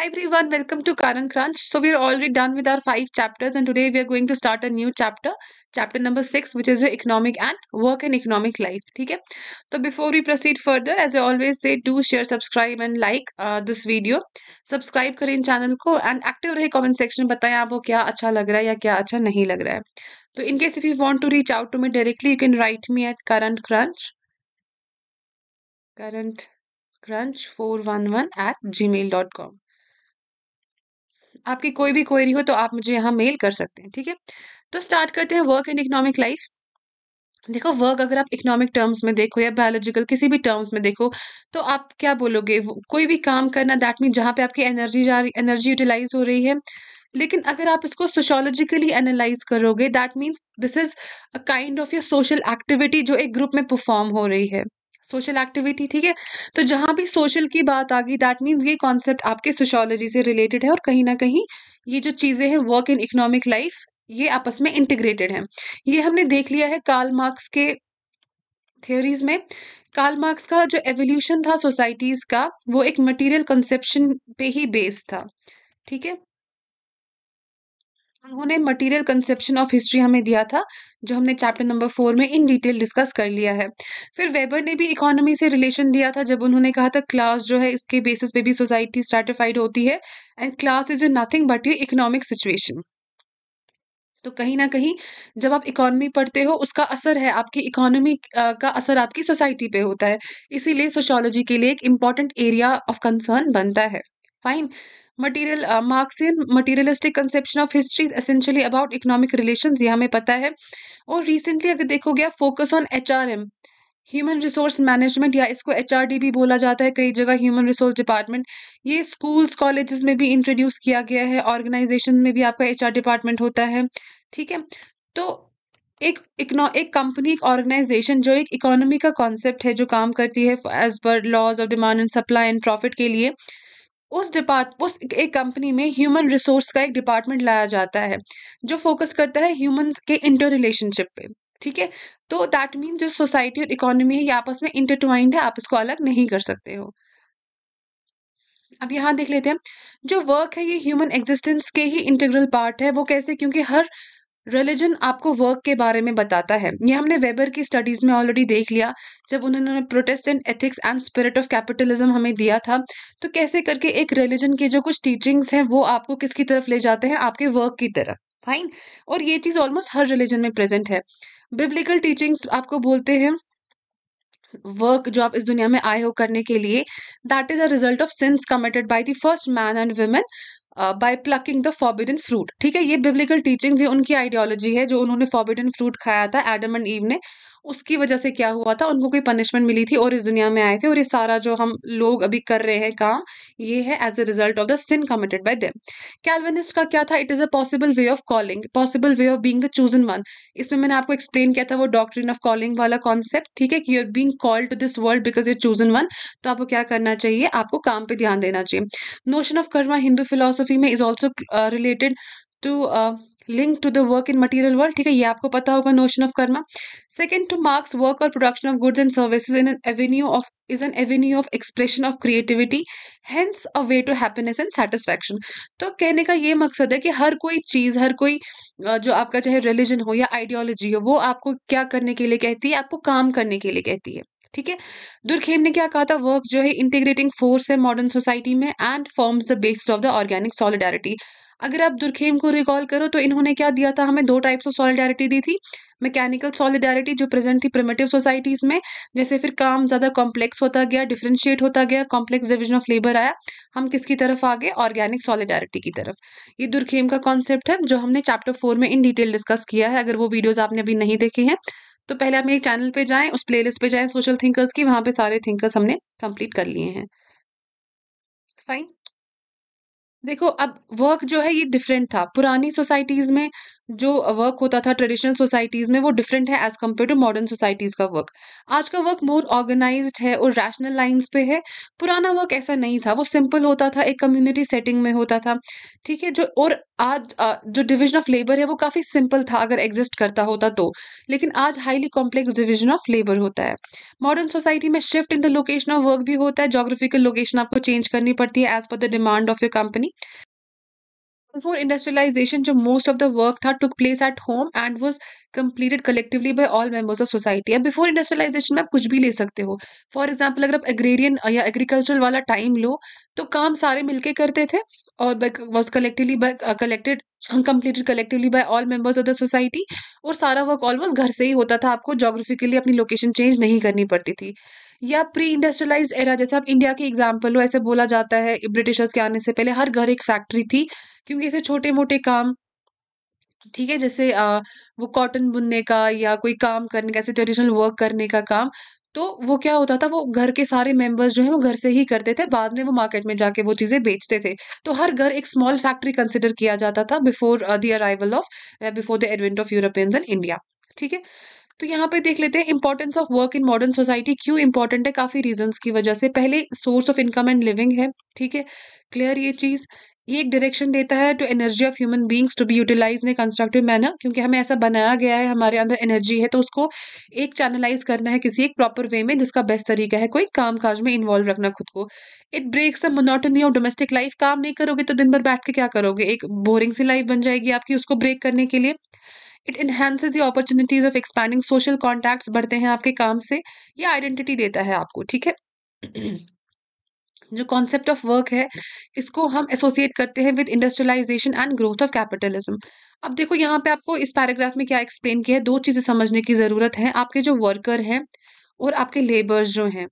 Hi everyone, welcome to Karan Crunch. So we are already done with our five chapters, and today we are going to start a new chapter, chapter number six, which is your economic and work and economic life. है तो before we proceed further, as I always say, do share, subscribe and like uh, this video. Subscribe करें इन channel को and active रहे comment section में बताएँ आपको क्या अच्छा लग रहा है या क्या अच्छा नहीं लग रहा है तो in case if you want to reach out to me directly, you can write me at current crunch current crunch 411 at gmail.com आपकी कोई भी क्वेरी हो तो आप मुझे यहाँ मेल कर सकते हैं, ठीक है? तो स्टार्ट करते हैं वर्क एंड इकोनॉमिक लाइफ देखो वर्क अगर आप इकोनॉमिक टर्म्स में देखो या बायोलॉजिकल किसी भी टर्म्स में देखो तो आप क्या बोलोगे? कोई भी काम करना दैट मीन जहाँ पे आपकी एनर्जी जा रही एनर्जी यूटिलाइज हो रही है। लेकिन अगर आप इसको सोशोलॉजिकली एनालाइज करोगे that means this is a kind of your social activity जो एक ग्रुप में परफॉर्म हो रही है। सोशल एक्टिविटी ठीक है? तो जहाँ भी सोशल की बात आ गई दैट मीन्स ये कॉन्सेप्ट आपके सोशोलॉजी से रिलेटेड है और कहीं ना कहीं ये जो चीज़ें हैं वर्क इन इकोनॉमिक लाइफ ये आपस में इंटीग्रेटेड है। ये हमने देख लिया है कार्ल मार्क्स के थ्योरीज में। कार्ल मार्क्स का जो एवोल्यूशन था सोसाइटीज का, वो एक मटेरियल कंसेप्शन पे ही बेस्ड था, ठीक है? उन्होंने मटेरियल कंसेप्शन ऑफ़ हिस्ट्री हमें दिया था, जो हमने चैप्टर नंबर फोर में इन डिटेल डिस्कस कर लिया है। फिर वेबर ने भी इकोनॉमी से रिलेशन दिया था, जब उन्होंने कहा था क्लास जो है, इसके बेसिस पे भी सोसाइटी स्ट्रेटिफाइड होती है and class is nothing but ये इकोनॉमिक सिचुएशन तो कहीं ना कहीं, जब आप इकोनॉमी पढ़ते हो, उसका असर है, आपकी इकोनॉमी का असर आपकी सोसाइटी पे होता है। इसीलिए सोशोलॉजी के लिए एक इंपॉर्टेंट एरिया ऑफ़ कंसर्न बनता है। Fine material Marxian materialistic conception of history is essentially about economic relation ये हमें पता है। और रिसेंटली अगर देखोगे focus on H R M human resource management या इसको एच आर डी भी बोला जाता है कई जगह ह्यूमन रिसोर्स डिपार्टमेंट ये स्कूल्स कॉलेजेस में भी इंट्रोड्यूस किया गया है ऑर्गेनाइजेशन में भी आपका एच आर डिपार्टमेंट होता है, ठीक है? तो एक इकनो एक कंपनी एक ऑर्गेनाइजेशन जो एक इकोनॉमी का कॉन्सेप्ट है, जो काम करती है as per laws of demand and supply and profit के लिए उस डिपार्ट उस एक कंपनी में ह्यूमन रिसोर्स का एक डिपार्टमेंट लाया जाता है, जो फोकस करता है ह्यूमन के इंटर रिलेशनशिप पे, ठीक है? तो दैट मीन जो सोसाइटी और इकोनॉमी है, ये आपस में इंटरट्वाइंड है, आप इसको अलग नहीं कर सकते हो। अब यहाँ देख लेते हैं, जो वर्क है, ये ह्यूमन एग्जिस्टेंस के ही इंटीग्रल पार्ट है, वो कैसे? क्योंकि हर रिलीजन आपको वर्क के बारे में बताता है। ये हमने वेबर की स्टडीज़ में ऑलरेडी देख लिया, जब उन्होंने Protestant ethics and spirit of capitalism हमें दिया था। तो कैसे करके एक रिलीजन के जो कुछ टीचिंग्स हैं, वो आपको किसकी तरफ़ ले जाते हैं? आपके वर्क की तरफ़। फाइन और ये चीज़ ऑलमोस्ट हर रिलीजन में प्रेजेंट है। बिब्लिकल टीचिंग्स आपको बोलते हैं वर्क जो आप इस दुनिया में आए हो करने के लिए that is a result of sins committed by the first man and women by plucking the forbidden fruit ठीक है, ये बिब्लिकल टीचिंग ये उनकी आइडियोलॉजी है, जो उन्होंने फॉरबिडन फ्रूट खाया था एडम एंड ईव ने। उसकी वजह से क्या हुआ था? उनको कोई पनिशमेंट मिली थी और इस दुनिया में आए थे और ये सारा जो हम लोग अभी कर रहे हैं काम, ये है as a result of the sin committed by them Calvinist का क्या था? It is a possible way of calling possible way of being the chosen one इसमें मैंने आपको एक्सप्लेन किया था वो डॉक्ट्रिन ऑफ़ कॉलिंग वाला कॉन्सेप्ट ठीक है? कि you're being called to this world because you're chosen one तो आपको क्या करना चाहिए? आपको काम पे ध्यान देना चाहिए। Notion of karma Hindu philosophy में is also related to link to the work in material world ठीक है, ये आपको पता होगा notion of karma second to Marx work और production of goods and services in an avenue of is an avenue of expression of creativity hence a way to happiness and satisfaction तो कहने का ये मकसद है कि हर कोई चीज़, हर कोई जो आपका चाहे रिलीजन हो या आइडियोलॉजी हो, वो आपको क्या करने के लिए कहती है? आपको काम करने के लिए कहती है। ठीक है? दुर्खेम ने क्या कहा था? वर्क जो है इंटीग्रेटिंग फोर्स है मॉडर्न सोसाइटी में and forms the basis of the organic solidarity अगर आप दुर्खेम को रिकॉल करो तो इन्होंने क्या दिया था? हमें दो टाइप्स ऑफ़ सॉलिडारिटी दी थी। मैकेनिकल सॉलिडारिटी जो प्रेजेंट थी प्रिमेटिव सोसाइटीज में, जैसे फिर काम ज़्यादा कॉम्प्लेक्स होता गया डिफ्रेंशिएट होता गया कॉम्प्लेक्स डिविजन ऑफ़ लेबर आया। हम किसकी तरफ़ आ गए ऑर्गेनिक सॉलिडारिटी की तरफ़। ये दुर्खेम का कॉन्सेप्ट है, जो हमने चैप्टर फोर में इन डिटेल डिस्कस किया है। अगर वो वीडियोज़ आपने अभी नहीं देखे हैं तो पहले आप मेरे चैनल पे जाएँ, उस प्लेलिस्ट पे जाएँ सोशल थिंकर्स की, वहाँ पे सारे थिंकर्स हमने कंप्लीट कर लिए हैं। फाइन देखो, अब वर्क जो है ये डिफरेंट था। पुरानी सोसाइटीज में जो वर्क होता था ट्रेडिशनल सोसाइटीज़ में वो डिफरेंट है as compare to modern societies का वर्क। आज का वर्क मोर ऑर्गेनाइज है और रैशनल लाइन्स पे है। पुराना वर्क ऐसा नहीं था, वो सिंपल होता था, एक कम्युनिटी सेटिंग में होता था, ठीक है? जो और आज जो डिविज़न ऑफ़ लेबर है वो काफ़ी सिंपल था अगर एग्ज़िस्ट करता होता तो। लेकिन आज highly complex division of labour होता है। मॉडर्न सोसाइटी में shift in the location of work भी होता है, जोग्राफिकल लोकेशन आपको चेंज करनी पड़ती है as per the demand of your company. Before industrialisation जो मोस्ट ऑफ़ द वर्क था took place at home and was completed collectively by all members of society अब बिफोर इंडस्ट्रियलाइजेशन में आप कुछ भी ले सकते हो। फॉर एग्ज़ाम्पल अगर आप एग्रेरियन या एग्रीकल्चर वाला टाइम लो तो काम सारे मिलकर करते थे और was collectively collected completed collectively by all members of the society और सारा वर्क ऑलमोस्ट घर से ही होता था। आपको जोग्राफिकली अपनी लोकेशन चेंज नहीं करनी पड़ती थी। या प्री इंडस्ट्रियलाइज एरा जैसे आप इंडिया की एग्ज़ाम्पल हो ऐसे बोला जाता है ब्रिटिशर्स के आने से पहले हर घर एक फैक्ट्री थी क्योंकि ऐसे छोटे-मोटे काम ठीक है, जैसे अ, वो कॉटन बुनने का या कोई काम करने का, ऐसे ट्रेडिशनल वर्क करने का काम, तो वो क्या होता था, वो घर के सारे मेंबर्स जो हैं, वो घर से ही करते थे, बाद में वो मार्केट में जाके वो चीज़ें बेचते थे। तो हर घर एक स्मॉल फैक्ट्री कंसिडर किया जाता था before the arrival of before the advent of Europeans in India, ठीक है? तो यहाँ पे देख लेते हैं importance of work in modern society क्यों इंपॉर्टेंट है काफ़ी रीज़न्स की वजह से। पहले source of income and living है, ठीक है? क्लियर ये चीज़। ये एक डायरेक्शन देता है to energy of human beings to be utilise in constructive manner क्योंकि हमें ऐसा बनाया गया है, हमारे अंदर एनर्जी है, तो उसको एक चैनलाइज़ करना है किसी एक प्रॉपर वे में जिसका बेस्ट तरीका है कोई काम-काज में इन्वॉल्व रखना खुद को। It breaks the monotony of domestic life काम नहीं करोगे तो दिन भर बैठ के क्या करोगे? एक बोरिंग सी लाइफ बन जाएगी आपकी उसको ब्रेक करने के लिए। It enhances the opportunities of expanding social contacts बढ़ते हैं आपके काम से, ये आइडेंटिटी देता है आपको, ठीक है? जो कॉन्सेप्ट ऑफ़ वर्क है, इसको हम एसोसिएट करते हैं with industrialisation and growth of capitalism अब देखो, यहाँ पे आपको इस पैराग्राफ में क्या एक्सप्लेन किया है? दो चीज़ें समझने की ज़रूरत है। आपके जो वर्कर हैं और आपके लेबर्स जो हैं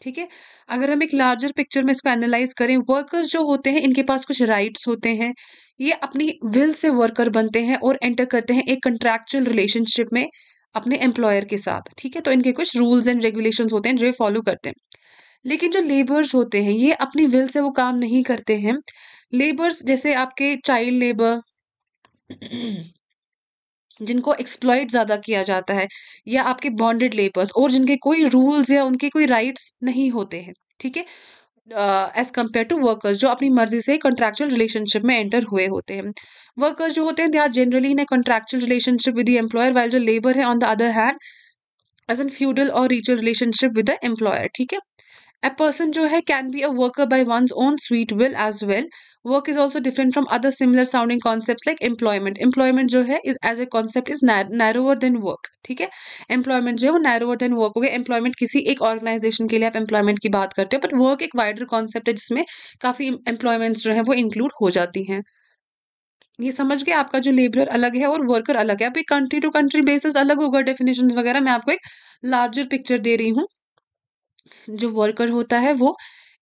ठीक है? अगर हम एक लार्जर पिक्चर में इसको एनालाइज करें वर्कर्स जो होते हैं, इनके पास कुछ राइट्स होते हैं। ये अपनी विल से वर्कर बनते हैं और एंटर करते हैं एक कंट्रैक्चुअल रिलेशनशिप में अपने एम्प्लॉयर के साथ, ठीक है? तो इनके कुछ रूल्स एंड रेगुलेशंस होते हैं जो ये फॉलो करते हैं। लेकिन जो लेबर्स होते हैं, ये अपनी विल से वो काम नहीं करते हैं। लेबर्स जैसे आपके चाइल्ड लेबर जिनको एक्सप्लॉइट ज़्यादा किया जाता है या आपके बॉन्डेड लेबर्स और जिनके कोई रूल्स या उनके कोई राइट्स नहीं होते हैं, ठीक है एज कंपेयर टू वर्कर्स जो अपनी मर्ज़ी से कॉन्ट्रैक्चुअल रिलेशनशिप में एंटर हुए होते हैं वर्कर्स जो होते हैं they are generally in a contractual relationship with the employer while जो लेबर है on the other hand as an feudal और ritual relationship with the employer ठीक है A पर्सन जो है can be a worker by one's own sweet will as well. Work is also different from other similar sounding concept like employment employment जो है as a concept is narrower than work ठीक है? Employment जो है वो narrower than work हो गया। Employment किसी एक ऑर्गेनाइजेशन के लिए आप एम्प्लॉयमेंट की बात करते हो बट वर्क एक वाइडर कॉन्सेप्ट है जिसमें काफ़ी एम्प्लॉयमेंट जो है वो इंक्लूड हो जाती है। ये समझ गए आपका जो लेबर अलग है और वर्कर अलग है। अब एक कंट्री टू कंट्री बेसिस अलग होगा डेफिनेशन वगैरह। मैं आपको एक लार्जर पिक्चर दे रही हूँ। जो वर्कर होता है वो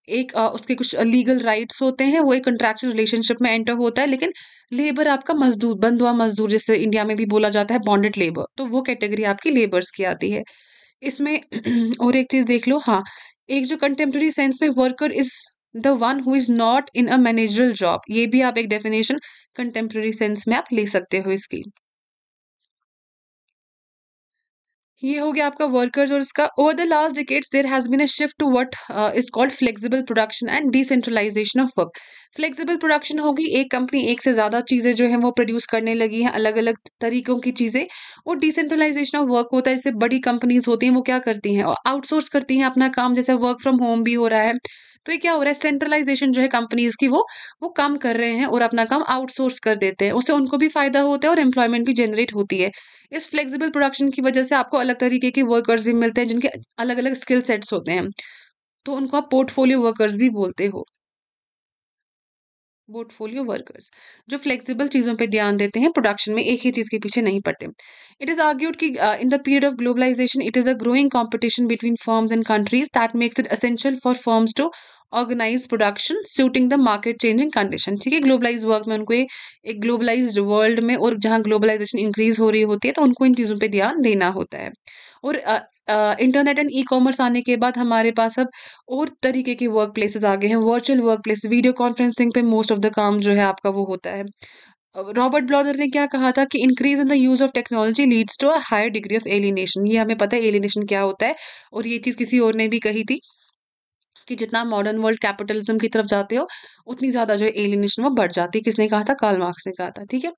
एक अ, उसके कुछ लीगल राइट्स होते हैं, वो एक कॉन्ट्रैक्चुअल रिलेशनशिप में एंटर होता है, लेकिन लेबर आपका मज़दूर, बंधुआ मज़दूर जैसे इंडिया में भी बोला जाता है बॉन्डेड लेबर, तो वो कैटेगरी आपकी लेबर्स की आती है। इसमें और एक चीज़ देख लो हाँ, एक जो कंटेम्प्रेरी सेंस में worker is the one who is not in a managerial job, ये भी आप एक डेफिनेशन कंटेम्प्रेरी सेंस में आप ले सकते हो इसकी। ये हो गया आपका वर्कर्स और इसका over the last decades there has been a shift to what is called flexible production and decentralisation of work flexible production होगी, एक कंपनी एक से ज़्यादा चीज़ें जो है वो प्रोड्यूस करने लगी है अलग अलग तरीकों की चीज़ें। और डिसेंट्रलाइजेशन ऑफ़ वर्क होता है, इससे बड़ी कंपनीज़ होती हैं, वो क्या करती हैं? और आउटसोर्स करती हैं अपना काम, जैसे वर्क फ्रॉम होम भी हो रहा है। तो ये क्या हो रहा है? सेंट्रलाइजेशन जो है कंपनीज़ की वो वो कम कर रहे हैं और अपना काम आउटसोर्स कर देते हैं। उससे उनको भी फ़ायदा होता है और एम्प्लॉयमेंट भी जनरेट होती है। इस फ्लेक्सिबल प्रोडक्शन की वजह से आपको अलग तरीके के वर्कर्स भी मिलते हैं, जिनके अलग अलग स्किल सेट्स होते हैं। तो उनको आप पोर्टफोलियो वर्कर्स भी बोलते हो। पोर्टफोलियो वर्कर्स जो फ्लेक्सिबल चीज़ों पे ध्यान देते हैं प्रोडक्शन में एक ही चीज़ के पीछे नहीं पड़ते। इट इज़ आर्ग्यूड कि in the period of globalisation it is a growing competition between firms and countries that makes it essential for firms to organise production suiting the market changing condition ठीक है globalise work में उनको एक globalise world में और जहाँ globalisation increase हो रही होती है तो उनको इन चीज़ों पर ध्यान देना होता है। और इंटरनेट एंड ई कॉमर्स आने के बाद हमारे पास अब और तरीके के वर्क प्लेसेज आ गए हैं। Virtual work place video conferencing पे मोस्ट ऑफ़ द काम जो है आपका वो होता है। रॉबर्ट ब्लॉडर ने क्या कहा था कि increase in the use of technology leads to a higher degree of alienation ये हमें पता है एलिनेशन क्या होता है? और ये चीज़ किसी और ने भी कही थी। कि जितना मॉडर्न वर्ल्ड कैपिटलिज्म की तरफ़ जाते हो, उतनी ज़्यादा जो एलिनेशन वो बढ़ जाती है। किसने कहा था? कार्ल मार्क्स ने कहा था, ठीक है?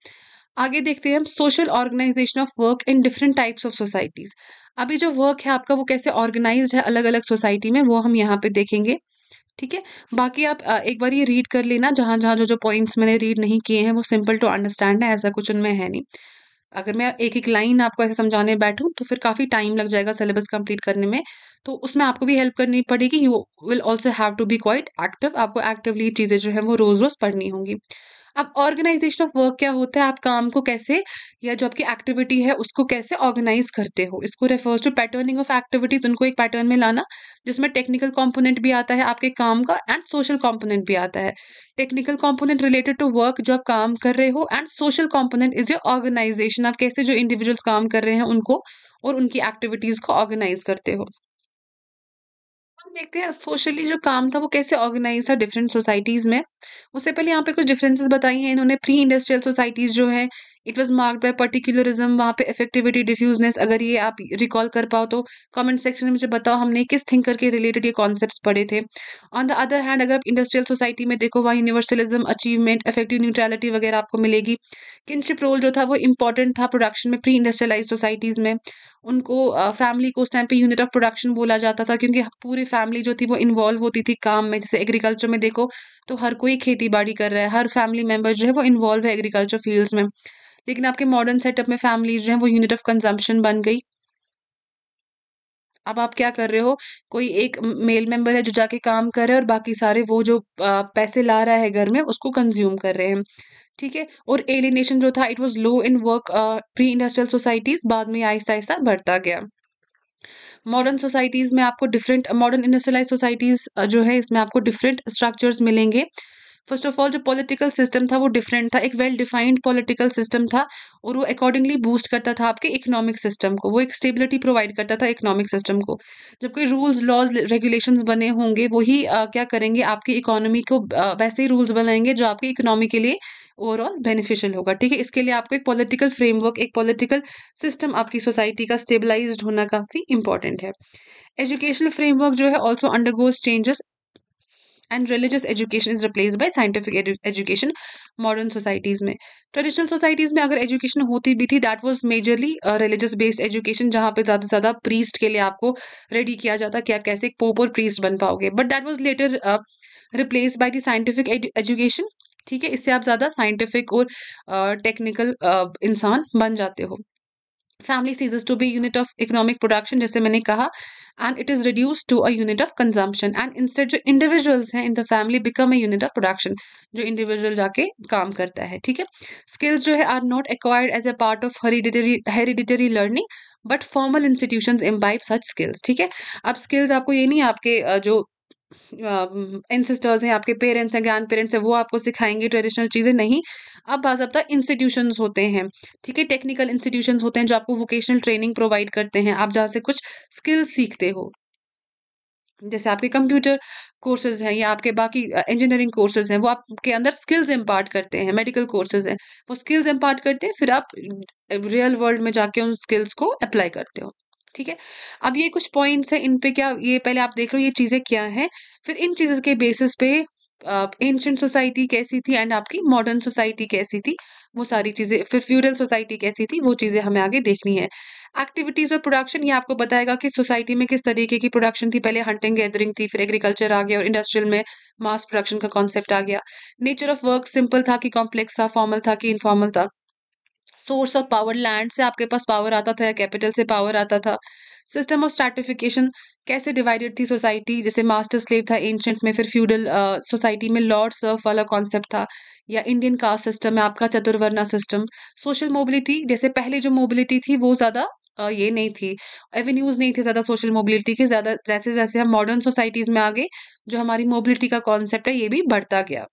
आगे देखते हैं हम social organisation of work in different types of societies अभी जो वर्क है आपका वो कैसे ऑर्गेनाइज है अलग अलग सोसाइटी में, वो हम यहाँ पे देखेंगे, ठीक है? बाकी आप एक बार ये रीड कर लेना जहाँ जहाँ जो जो पॉइंट्स मैंने रीड नहीं किए हैं, वो सिंपल टू अंडरस्टैंड है, ऐसा कुछ उनमें है नहीं। अगर मैं एक एक लाइन आपको ऐसे समझाने बैठूं तो फिर काफ़ी टाइम लग जाएगा सिलेबस कंप्लीट करने में। तो उसमें आपको भी हेल्प करनी पड़ेगी। You will also have to be quite active आपको एक्टिवली चीज़ें जो है वो रोज़ रोज़ पढ़नी होंगी। अब ऑर्गेनाइजेशन ऑफ़ वर्क क्या होता है? आप काम को कैसे या जो आपकी एक्टिविटी है, उसको कैसे ऑर्गेनाइज करते हो? इसको refers to patterning of activities उनको एक पैटर्न में लाना, जिसमें टेक्निकल कंपोनेंट भी आता है, आपके काम का एंड सोशल कंपोनेंट भी आता है। Technical component related to work जो आप काम कर रहे हो and social component is your organisation आप कैसे जो इंडिविजुअल्स काम कर रहे हैं, उनको और उनकी एक्टिविटीज़ को ऑर्गेनाइज करते हो। देखते हैं सोशली जो काम था वो कैसे ऑर्गेनाइज था डिफरेंट सोसाइटीज में। उससे पहले यहाँ पे कुछ डिफरेंसेस बताई हैं, इन्होंने प्री इंडस्ट्रियल सोसाइटीज जो है it was marked by particularism वहाँ पे इफेक्टिविटी डिफ्यूजनेस अगर ये आप रिकॉल कर पाओ तो कमेंट सेक्शन में मुझे बताओ हमने किस थिंकर के रिलेटेड ये कॉन्सेप्ट पढ़े थे। ऑन द अदर हैंड अगर आप इंडस्ट्रियल सोसाइटी में देखो, वहाँ यूनिवर्सलिज्म अचीवमेंट इफ़ेक्टिव न्यूट्रलिटी वगैरह आपको मिलेगी। किनशिप रोल जो था वो इंपॉर्टेंट था प्रोडक्शन में प्री इंडस्ट्रियलाइज सोसाइटीज़ में। उनको फैमिली को उस टाइम पे यूनिट ऑफ़ प्रोडक्शन बोला जाता था क्योंकि पूरी फैमिली जो थी वो इन्वॉल्व होती थी काम में। जैसे एग्रीकल्चर में देखो तो हर कोई खेती बाड़ी कर रहा है, हर फैमिली मेंबर जो है वो इन्वॉल्व है एग्रीकल्चर फील्ड्स में। लेकिन आपके मॉडर्न सेटअप में फैमिली जो है, वो यूनिट ऑफ़ कंजम्पशन बन गई। अब आप क्या कर रहे हो? कोई एक मेल मेंबर है जो जाके काम कर रहा है और बाकी सारे वो जो पैसे ला रहा है घर में, उसको कंज्यूम कर रहे हैं। ठीक है? और एलिनेशन जो था it was low in work pre industrial societies बाद में आहिस्ता आहिस्ता बढ़ता गया। मॉडर्न सोसाइटीज़ में आपको डिफरेंट मॉडर्न इंडस्ट्रियलाइज सोसाइटीज़ जो है, इसमें आपको डिफरेंट स्ट्रक्चर्स मिलेंगे। फ़र्स्ट ऑफ़ ऑल जो पॉलिटिकल सिस्टम था, वो डिफरेंट था, एक वेल डिफाइंड पॉलिटिकल सिस्टम था, और वो अकॉर्डिंगली बूस्ट करता था आपके इकोनॉमिक सिस्टम को, वो एक स्टेबिलिटी प्रोवाइड करता था इकोनॉमिक सिस्टम को। जब कोई रूल्स लॉज रेगुलेशंस बने होंगे, वही क्या करेंगे, आपकी इकोनॉमी को वैसे ही रूल्स बनाएँगे, जो आपकी इकोनॉमी के लिए ओवरऑल बेनिफिशियल होगा, ठीक है? इसके लिए आपको एक पॉलिटिकल फ्रेमवर्क एक पॉलिटिकल सिस्टम आपकी सोसाइटी का स्टेबलाइज्ड होना काफ़ी इंपॉर्टेंट है। एजुकेशनल फ्रेमवर्क जो है also undergoes changes and religious education is replace by scientific education modern societies में। ट्रेडिशनल सोसाइटीज़ में अगर एजुकेशन होती भी थी that was majorly religious based education जहाँ पे ज़्यादा से ज़्यादा प्रीस्ट के लिए आपको रेडी किया जाता कि आप कैसे एक पोप और प्रीस्ट बन पाओगे। But that was later replace by the scientific education ठीक है? इससे आप ज़्यादा साइंटिफिक और टेक्निकल uh, इंसान बन जाते हो। Family ceases to be unit of economic production जैसे मैंने कहा and it is reduce to a unit of consumption and instead जो इंडिविजुअल्स हैं in the family become a unit of production जो इंडिविजुअल जाके काम करता है, ठीक है? स्किल्स जो है are not acquired as a part of hereditary hereditary learning but formal institution imbibe such skills ठीक है? अब स्किल्स आपको ये नहीं, आपके जो एंसेस्टर्स हैं, आपके पेरेंट्स हैं ज्ञान पेरेंट्स हैं, वो आपको सिखाएँगे ट्रेडिशनल चीज़ें नहीं। अब बाजाबता इंस्टीट्यूशन होते हैं, ठीक है? टेक्निकल इंस्टीट्यूशन होते हैं जो आपको वोकेशनल ट्रेनिंग प्रोवाइड करते हैं। आप जहाँ से कुछ स्किल्स सीखते हो। जैसे आपके कंप्यूटर कोर्सेज हैं या आपके बाकी इंजीनियरिंग कोर्सेज हैं, वो आपके अंदर स्किल्स इम्पार्ट करते हैं मेडिकल कोर्सेज हैं। वो स्किल्स इम्पार्ट करते हैं, फिर आप रियल वर्ल्ड में जाके उन स्किल्स को अप्लाई करते हो। ठीक है? अब ये कुछ पॉइंट्स हैं, इन पे क्या, ये पहले आप देख लो ये चीज़ें क्या हैं, फिर इन चीज़ों के बेसिस पे एंशंट सोसाइटी कैसी थी एंड आपकी मॉडर्न सोसाइटी कैसी थी, वो सारी चीज़ें, फिर फ्यूडल सोसाइटी कैसी थी, वो चीज़ें हमें आगे देखनी है। एक्टिविटीज़ और प्रोडक्शन ये आपको बताएगा कि सोसाइटी में किस तरीके की प्रोडक्शन थी, पहले हंटिंग गैदरिंग थी, फिर एग्रीकल्चर आ गया और इंडस्ट्रियल में मास प्रोडक्शन का कॉन्सेप्ट आ गया। नेचर ऑफ़ वर्क सिंपल था कि कॉम्प्लेक्स था फॉर्मल था कि इनफॉर्मल था? सोर्स ऑफ़ पावर, लैंड से आपके पास पावर आता था या कैपिटल से पावर आता था? सिस्टम ऑफ़ स्ट्रैटिफिकेशन कैसे डिवाइडेड थी सोसाइटी? जैसे मास्टर स्लेव था एंशंट में, फिर फ्यूडल सोसाइटी में लॉर्ड सर्फ वाला कॉन्सेप्ट था, या इंडियन कास्ट सिस्टम है आपका चतुर्वर्णा सिस्टम। सोशल मोबिलिटी, जैसे पहले जो मोबिलिटी थी वो ज़्यादा ये नहीं थी। एवेन्यूज़ नहीं थे ज़्यादा सोशल मोबिलिटी के, ज़्यादा जैसे जैसे हम मॉडर्न सोसाइटीज़ में आ गए जो हमारी मोबिलिटी का कॉन्सेप्ट है, ये भी बढ़ता गया।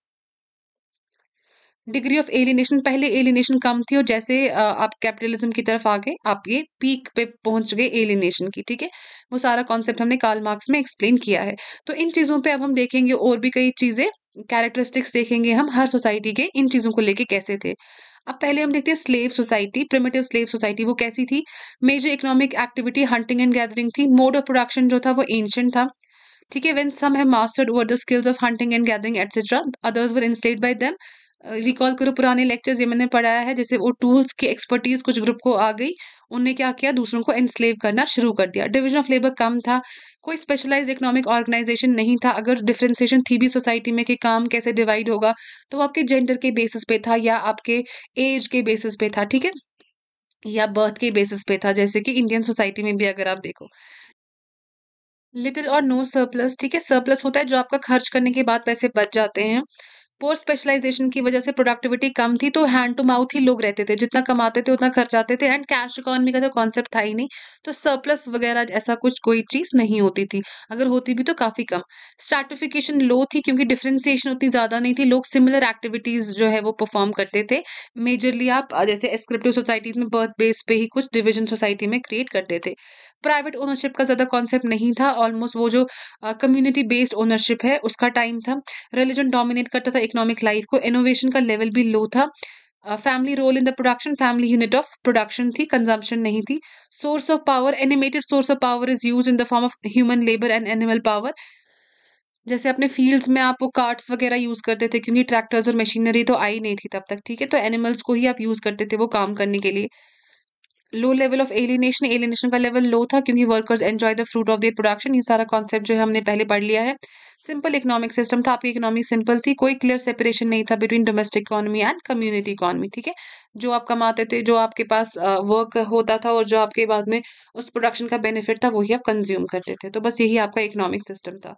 डिग्री ऑफ़ एलिनेशन, पहले एलिनेशन कम थी और जैसे आप कैपिटलिज्म की तरफ़ आ गए आप ये पीक पे पहुँच गए एलिनेशन की, ठीक है? वो सारा कॉन्सेप्ट हमने काल मार्क्स में एक्सप्लेन किया है। तो इन चीज़ों पे अब हम देखेंगे और भी कई चीज़ें कैरेक्टरिस्टिक्स देखेंगे हम हर सोसाइटी के, इन चीज़ों को लेके कैसे थे। अब पहले हम देखते हैं slave society primitive slave society वो कैसी थी? Major economic activity hunting and gathering थी। मोड ऑफ़ प्रोडक्शन जो था वो एंशियंट था। ठीक है when some have mastered over the skills of hunting and gathering etcetera others were instead by them recall करो पुराने लेक्चर्स ये मैंने पढ़ाया है, जैसे वो टूल्स की एक्सपर्टीज कुछ ग्रुप को आ गई, उनने क्या किया? दूसरों को एनस्लेव करना शुरू कर दिया। डिवीज़न ऑफ़ लेबर कम था, कोई स्पेशलाइज इकोनॉमिक ऑर्गेनाइजेशन नहीं था। अगर डिफ्रेंसिएशन थी भी सोसाइटी में कि काम कैसे डिवाइड होगा तो आपके जेंडर के बेसिस पे था या आपके एज के बेसिस पे था, ठीक है? या बर्थ के बेसिस पे था, जैसे कि इंडियन सोसाइटी में भी अगर आप देखो। लिटिल और नो सरप्लस ठीक है? सरप्लस होता है जो आपका खर्च करने के बाद पैसे बच जाते हैं। पोस्ट स्पेशलाइजेशन की वजह से प्रोडक्टिविटी कम थी तो हैंड टू माउथ ही लोग रहते थे। जितना कमाते थे, उतना खर्चाते थे। एंड कैश इकोनॉमी का तो कॉन्सेप्ट था ही नहीं। तो सरप्लस वगैरह ऐसा कुछ कोई चीज़ नहीं होती थी। अगर होती भी तो काफ़ी कम। स्टार्टिफिकेशन लो थी क्योंकि डिफ्रेंसिएशन उतनी ज़्यादा नहीं थी। लोग सिमिलर एक्टिविटीज़ जो है वो परफॉर्म करते थे। मेजरली आप, जैसे एस्क्रिप्टिव सोसाइटीज में बर्थ बेस पे ही कुछ डिविजन सोसाइटी में क्रिएट करते थे। प्राइवेट ओनरशिप का ज़्यादा कॉन्सेप्ट नहीं था। ऑलमोस्ट वो जो कम्युनिटी बेस्ड ओनरशिप है, उसका टाइम था। रिलीजन डोमिनेट करता था इकोनॉमिक लाइफ को। इनोवेशन का लेवल भी लो था। Family role in the production family unit of production थी कंजम्पशन नहीं थी। Source of power animated source of power is use in the form of human labour and animal power जैसे अपने fields में आप वो कार्ट्स वगैरह यूज़ करते थे, क्योंकि ट्रैक्टर्स और मशीनरी तो आई नहीं थी तब तक, ठीक है? तो एनिमल्स को ही आप यूज़ करते थे वो काम करने के लिए। Low level of alienation alienation का लेवल लो था क्योंकि workers enjoy the fruit of their production ये सारा कॉन्सेप्ट जो है हमने पहले पढ़ लिया है। सिंपल इकोनॉमिक सिस्टम था, आपकी इकोनॉमी सिंपल थी, कोई क्लियर सेपरेशन नहीं था between domestic economy and community economy ठीक है? जो आप कमाते थे, जो आपके पास वर्क होता था और जो आपके बाद में उस प्रोडक्शन का बेनिफिट था, वही आप कंज्यूम करते थे। तो बस यही आपका इकोनॉमिक सिस्टम था।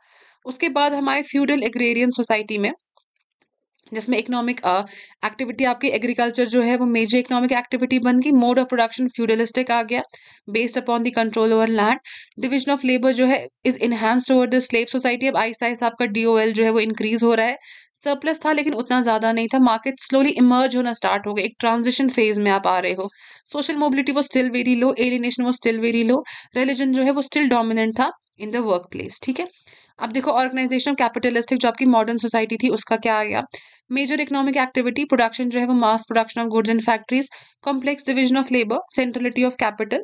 उसके बाद हमारे फ्यूडल एग्रेरियन सोसाइटी में। जिसमें इकोनॉमिक एक्टिविटी आपकी एग्रीकल्चर जो है वो मेजर इकोनॉमिक एक्टिविटी बन गई मोड ऑफ़ प्रोडक्शन फ्यूडलिस्टिक आ गया based upon the control over land division of labour जो है is enhanced over the slave society अब आइस आइस आपका डीओएल जो है वो इंक्रीज हो रहा है। सरप्लस था लेकिन उतना ज़्यादा नहीं था। मार्केट स्लोली इमर्ज होना स्टार्ट हो गया एक ट्रांजिशन फ़ेज़ में आप आ रहे हो। सोशल मोबिलिटी वो स्टिल वेरी लो एलिनेशन वो स्टिल वेरी लो रिलीजन जो है वो स्टिल डोमिनेंट था इन द वर्क प्लेस ठीक है? अब देखो ऑर्गेनाइजेशन कैपिटलिस्टिक जो आपकी मॉडर्न सोसाइटी थी, उसका क्या आ गया? मेजर इकोनॉमिक एक्टिविटी प्रोडक्शन जो है वो mass production of goods and factories complex division of labour centrality of capital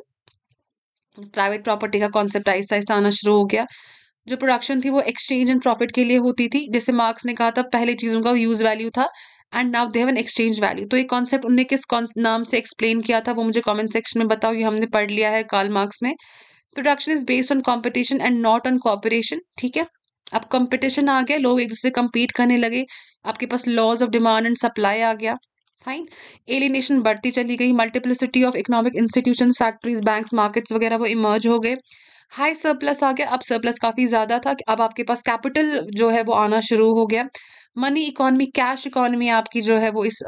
private property का कॉन्सेप्ट आहिस्ता आहिस्ता आना शुरू हो गया। जो प्रोडक्शन थी वो एक्सचेंज एंड प्रॉफिट के लिए होती थी। जैसे मार्क्स ने कहा था, पहले चीज़ों का यूज़ वैल्यू था and now they have an exchange value तो ये कॉन्सेप्ट उनने किस नाम से एक्सप्लेन किया था, वो मुझे कमेंट सेक्शन में बताओ, ये हमने पढ़ लिया है काल मार्क्स में। Production is based on competition and not on cooperation ठीक है? अब कंपटीशन आ गया, लोग एक दूसरे कम्पीट करने लगे, आपके पास laws of demand and supply आ गया फाइन एलिनेशन बढ़ती चली गई multiplicity of economic institution factories banks markets वगैरह वो इमर्ज हो गए। हाई सरप्लस आ गया, अब सरप्लस काफ़ी ज़्यादा था, अब आपके पास कैपिटल जो है वो आना शुरू हो गया। मनी इकोनॉमी कैश इकोनॉमी आपकी जो है वो इस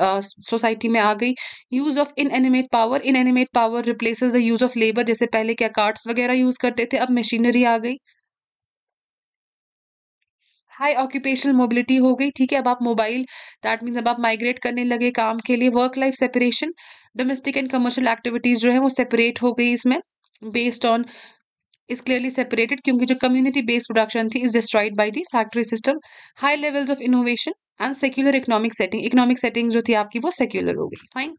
सोसाइटी uh, में आ गई। Use of inanimate power inanimate power replaces the use of labour जैसे पहले क्या कार्ड्स वगैरह यूज़ करते थे अब मशीनरी आ गई। हाई ऑक्यूपेशनल मोबिलिटी हो गई ठीक है अब आप मोबाइल दैट मीन्स अब आप माइग्रेट करने लगे काम के लिए work life separation domestic and commercial activities जो है वो सेपरेट हो गई इसमें based on is clearly separated क्योंकि जो कम्युनिटी बेस्ड प्रोडक्शन थी is destroyed by the factory system high levels of innovation and secular economic setting economic setting जो थी आपकी वो सेक्युलर हो गई फाइन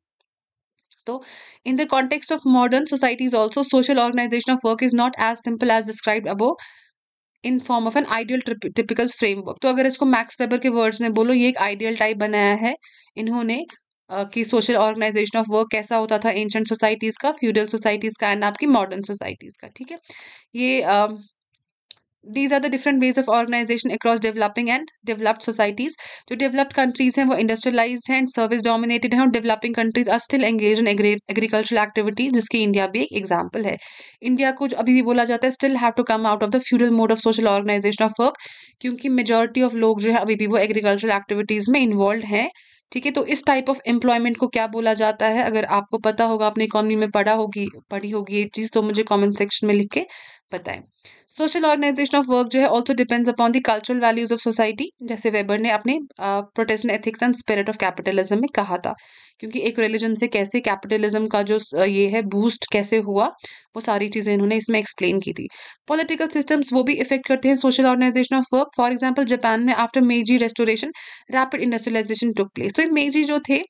तो in the context of modern societies also social organisation of work is not as simple as describe above in form of an ideal typical framework तो अगर इसको मैक्स वेबर के वर्ड्स में बोलो, ये एक आइडियल टाइप बनाया है, इन्होंने कि सोशल ऑर्गेनाइजेशन ऑफ़ वर्क कैसा होता था एंशंट सोसाइटीज़ का फ्यूडल सोसाइटीज़ का एंड आपकी मॉडर्न सोसाइटीज़ का, ठीक है? ये these are the different ways of organisation across developing and developed societies जो डेवलप्ड कंट्रीज़ हैं, वो इंडस्ट्रियलाइज हैं सर्विस डोमिनेटेड हैं और developing countries are still engage in agricultural activities जिसकी इंडिया भी एक एग्ज़ाम्पल है। इंडिया को जो अभी भी बोला जाता है still have to come out of the feudal mode of social organisation of work क्योंकि मेजोरिटी ऑफ़ लोग जो है, अभी भी वो एग्रीकल्चरल एक्टिविटीज़ में इन्वॉल्व हैं। ठीक है तो इस टाइप ऑफ़ एम्प्लॉयमेंट को क्या बोला जाता है? अगर आपको पता होगा, अपने इकोनॉमी में पढ़ा होगी, पढ़ी होगी ये चीज़ तो मुझे कमेंट सेक्शन में लिख के बताएँ। सोशल ऑर्गेनाइजेशन ऑफ़ वर्क जो है also depends upon the cultural values of society जैसे वेबर ने अपने Protestant ethics and spirit of capitalism में कहा था। क्योंकि एक रिलीजन से कैसे कैपिटलिज्म का जो ये है बूस्ट कैसे हुआ, वो सारी चीज़ें इन्होंने इसमें एक्सप्लेन की थी। पॉलिटिकल सिस्टम्स वो भी इफ़ेक्ट करते हैं social organisation of work for example Japan में after Meiji restoration rapid industrialisation took place तो ये मेजी जो थे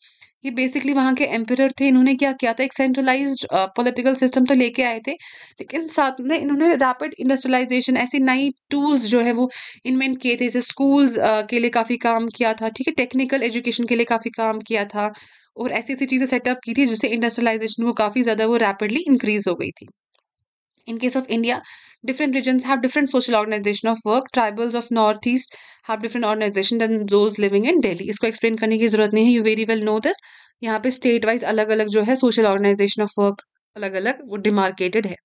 ये बेसिकली वहाँ के एम्पर थे, इन्होंने क्या किया था? एक सेंट्रलाइज पॉलिटिकल सिस्टम तो लेके आए थे, लेकिन साथ में इन्होंने रैपिड इंडस्ट्रियलाइजेशन ऐसी नई टूल्स जो है वो इन्वेंट किए थे। जैसे स्कूल्स के लिए काफ़ी काम किया था, ठीक है? टेक्निकल एजुकेशन के लिए काफ़ी काम किया था, और ऐसी ऐसी चीज़ें सेटअप की थी जिससे इंडस्ट्रियलाइजेशन वो काफ़ी ज़्यादा वो रैपिडली इंक्रीज हो गई थी। In case of India, different regions have different social organization of work. Tribals of Northeast have different organization than those living in Delhi. इसको explain करने की ज़रूरत नहीं है. You very well know this. यहाँ पे state wise अलग अलग जो है social organization of work अलग अलग वो demarcated है.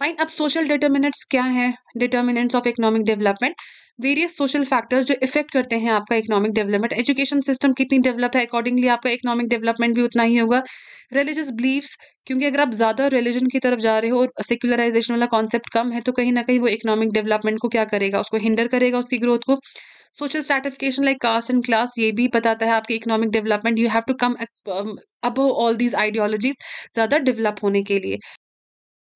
फाइन अब सोशल determinants क्या है determinants of economic development various social factors जो इफ़ेक्ट करते हैं आपका इकोनॉमिक डेवलपमेंट एजुकेशन सिस्टम कितनी डेवलप है? अकॉर्डिंगली आपका इकोनॉमिक डेवलपमेंट भी उतना ही होगा। रिलीजियस बिलीफ्स क्योंकि अगर आप ज़्यादा रिलीजन की तरफ़ जा रहे हो और सेक्युलराइजेशन वाला कॉन्सेप्ट कम है तो कहीं ना कहीं वो इकोनॉमिक डेवलपमेंट को क्या करेगा? उसको हिंडर करेगा उसकी ग्रोथ को। Social stratification like caste and class ये भी बताता है आपके economic development you have to come above all these ideologies ज़्यादा डेवलप होने के लिए।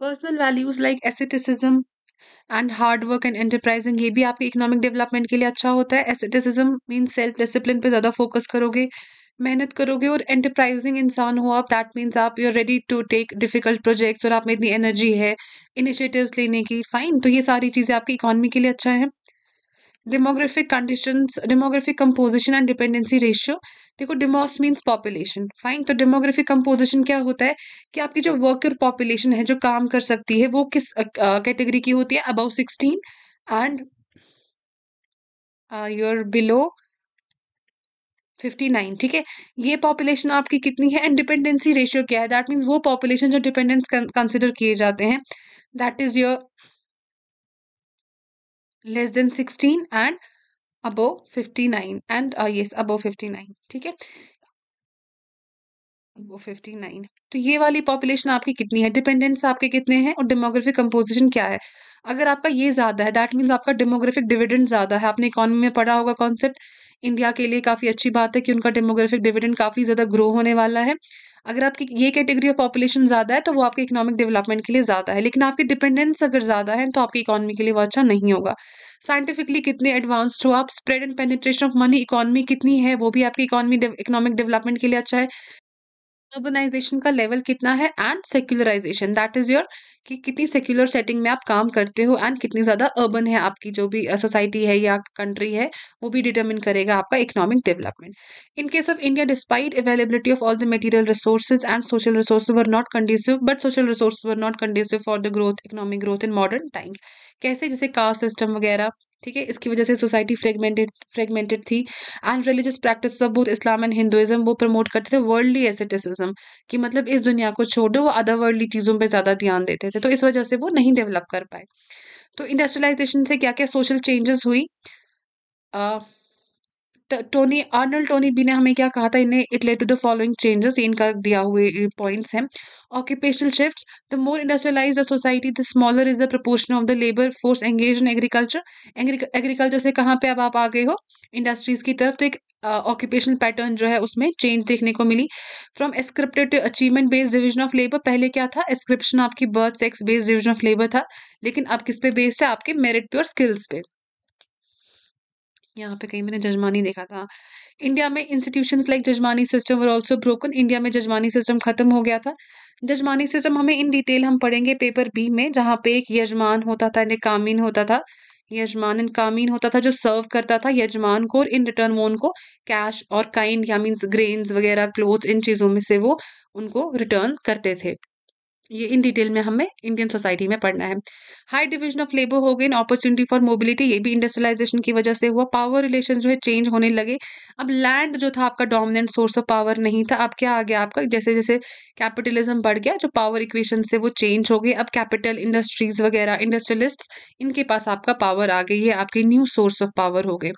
Personal values like asceticism and hard work and enterprising ये भी आपके इकोनॉमिक डेवलपमेंट के लिए अच्छा होता है। एसेटिसिज्म मीन सेल्फ डिसिप्लिन पे ज़्यादा फोकस करोगे, मेहनत करोगे और एंटरप्राइजिंग इंसान हो आप दैट मीन्स आप you are ready to take difficult projects और आप में इतनी एनर्जी है इनिशिएटिव्स लेने की। फाइन तो ये सारी चीज़ें आपकी इकॉनमी के लिए अच्छा है। Demographic conditions demographic composition and dependency ratio देखो डिमोस मीन्स पॉपुलेशन फाइन तो डेमोग्राफिक कंपोजिशन क्या होता है? कि आपकी जो वर्कर पॉपुलेशन है, जो काम कर सकती है, वो किस कैटेगरी की होती है? Above sixteen and your below fifty nine ठीक है? ये पॉपुलेशन आपकी कितनी है? एंड डिपेंडेंसी रेशियो क्या है? दैट मीन्स वो पॉपुलेशन जो डिपेंडेंस कंसिडर किए जाते हैं that is your less than sixteen and above fifty nine and yes above fifty nine ठीक है? वो फिफ्टी नाइन तो ये वाली पॉपुलेशन आपकी कितनी है? डिपेंडेंट्स आपके कितने हैं? और डेमोग्राफिक कंपोजिशन क्या है? अगर आपका ये ज़्यादा है दैट मीन्स आपका डेमोग्राफिक डिविडेंड ज़्यादा है। आपने इकोनॉमी में पढ़ा होगा कॉन्सेप्ट इंडिया के लिए काफ़ी अच्छी बात है कि उनका डेमोग्राफिक डिविडेंड काफ़ी ज़्यादा ग्रो होने वाला है। अगर आपकी ये कैटेगरी ऑफ़ पॉपुलेशन ज़्यादा है तो वो आपके इकोनॉमिक डेवलपमेंट के लिए ज़्यादा है। लेकिन आपकी डिपेंडेंस अगर ज़्यादा है तो आपकी इकोनॉमी के लिए वो अच्छा नहीं होगा। साइंटिफिकली कितने एडवांस्ड हो आप? Spread and penetration of money economy कितनी है, वो भी आपकी इकोनॉमी इकोनॉमिक डेवलपमेंट के लिए अच्छा है। अर्बनाइजेशन का लेवल कितना है and secularisation that is your कि कितनी सेक्युलर सेटिंग में आप काम करते हो एंड कितनी ज़्यादा अर्बन है आपकी, जो भी सोसाइटी है या कंट्री है, वो भी डिटर्मिन करेगा आपका economic development in case of India despite availability of all the material resources and social resource were not conducive but social resource were not conducive for the growth economic growth in modern times कैसे, जैसे caste system वगैरह ठीक है? इसकी वजह से society fragmented fragmented थी। And religious practice of both Islam and Hinduism वो प्रमोट करते थे वर्ल्डली एसेटिसिज्म कि मतलब इस दुनिया को छोड़ो, वो अदर वर्ल्डली चीज़ों पे ज़्यादा ध्यान देते थे। तो इस वजह से वो नहीं डेवलप कर पाए। तो इंडस्ट्रियलाइजेशन से क्या क्या सोशल चेंजेस हुई टोनी आर्नल्ड टोनी बी ने हमें क्या कहा था? इन्हें it led to the following changes इनका दिया हुए पॉइंट्स हैं. Occupational shifts the more industrialise the society the smaller is the proportion of the labour force engage in agriculture agriculture से कहाँ पे अब आप आ गए हो? इंडस्ट्रीज़ की तरफ़. तो एक ऑक्यूपेशनल uh, पैटर्न जो है उसमें चेंज देखने को मिली. From ascripted to achievement based division of labour पहले क्या था? एस्क्रिप्शन आपकी birth sex based division of labour था. लेकिन अब किस पे बेस्ड है? आपके मेरिट पे और स्किल्स पे. यहाँ पे कहीं मैंने जजमानी देखा था। इंडिया में institutions like jajmani system were also broken India में जजमानी सिस्टम खत्म हो गया था। जजमानी सिस्टम हमें इन डिटेल हम पढ़ेंगे पेपर बी में, जहाँ पे एक यजमान होता था एक कामीन होता था। यजमान इन कामीन होता था जो सर्व करता था यजमान को और इन रिटर्न वो उनको कैश और काइंड या मीन्स ग्रेन्स वगैरह क्लोथ्स इन चीज़ों में से वो उनको रिटर्न करते थे। ये इन डिटेल में हमें इंडियन सोसाइटी में पढ़ना है। हाई डिवीज़न ऑफ़ लेबर हो गई अपॉर्चुनिटी फॉर मोबिलिटी ये भी इंडस्ट्रियलाइजेशन की वजह से हुआ। पावर रिलेशन जो है चेंज होने लगे। अब लैंड जो था आपका डोमिनेंट सोर्स ऑफ़ पावर नहीं था, अब क्या आ गया आपका? जैसे जैसे कैपिटलिज्म बढ़ गया, जो पावर इक्वेशन से वो चेंज हो गई अब कैपिटल इंडस्ट्रीज़ वगैरह इंडस्ट्रियलिस्ट इनके पास आपका पावर आ गई है, आपके न्यू सोर्स ऑफ़ पावर हो गए।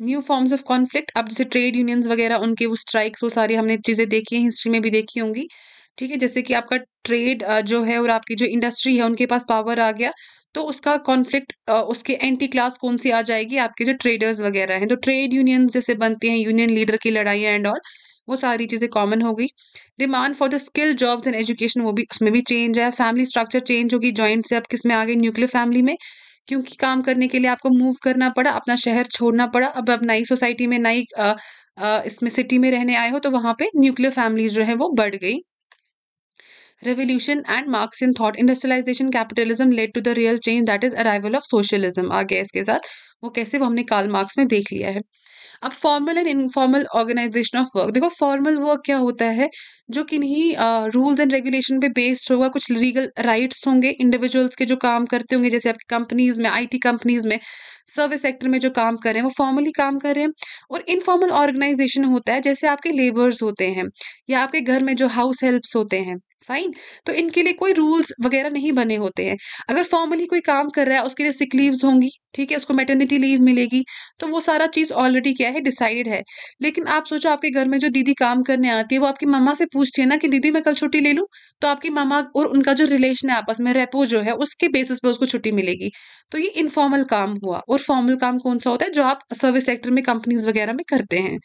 न्यू फॉर्म्स ऑफ़ कॉन्फ्लिक्ट अब जैसे ट्रेड यूनियंस वगैरह, उनके वो स्ट्राइक्स वो सारी हमने चीज़ें देखी हैं हिस्ट्री में भी देखी होंगी। ठीक है, जैसे कि आपका ट्रेड जो है और आपकी जो इंडस्ट्री है, उनके पास पावर आ गया तो उसका कॉन्फ्लिक्ट उसके एंटी क्लास कौन सी आ जाएगी? आपके जो ट्रेडर्स वगैरह हैं। तो ट्रेड यूनियन जैसे बनते हैं यूनियन लीडर की लड़ाई एंड ऑल वो सारी चीज़ें कॉमन हो गई। Demand for the skill jobs and education वो भी, उसमें भी चेंज है। फैमिली स्ट्रक्चर चेंज होगी जॉइंट से अब किसमें आ गई? न्यूक्लियर फैमिली में। क्योंकि काम करने के लिए आपको मूव करना पड़ा, अपना शहर छोड़ना पड़ा। अब अब नई सोसाइटी में, नई इसमें सिटी में रहने आए हो तो वहाँ पे न्यूक्लियर फैमिलीज़ जो है वो बढ़ गई। Revolution and Marxian thought, industrialization, capitalism led to the real change, that is arrival of socialism, आ गया इसके साथ। वो कैसे वो हमने काल मार्क्स में देख लिया है। अब formal and informal organisation of work देखो फॉर्मल वर्क क्या होता है? जो किन्हीं रूल्स एंड रेगुलेशन पे बेस्ड होगा, कुछ लीगल राइट्स होंगे इंडिविजुअल्स के जो काम करते होंगे, जैसे आपकी कंपनीज़ में आईटी कंपनीज़ में सर्विस सेक्टर में जो काम कर रहे हैं, वो फॉर्मली काम कर रहे हैं। और इनफॉर्मल ऑर्गेनाइजेशन होता है, जैसे आपके लेबर्स होते हैं, या आपके घर में जो हाउस हेल्प्स होते हैं। फाइन तो इनके लिए कोई रूल्स वगैरह नहीं बने होते हैं। अगर फॉर्मली कोई काम कर रहा है, उसके लिए सिक लीव्स होंगी, ठीक है, उसको मेटर्निटी लीव मिलेगी तो वो सारा चीज़ ऑलरेडी क्या है डिसाइडेड है। लेकिन आप सोचो, आपके घर में जो दीदी काम करने आती है, वो आपकी मम्मा से पूछती है ना कि, दीदी, मैं कल छुट्टी ले लूँ? तो आपकी मामा और उनका जो रिलेशन है आपस में रेपो जो है, उसके बेसिस पे उसको छुट्टी मिलेगी। तो ये इनफॉर्मल काम हुआ। और फॉर्मल काम कौन सा होता है? जो आप सर्विस सेक्टर में कंपनीज़ वगैरह में करते हैं।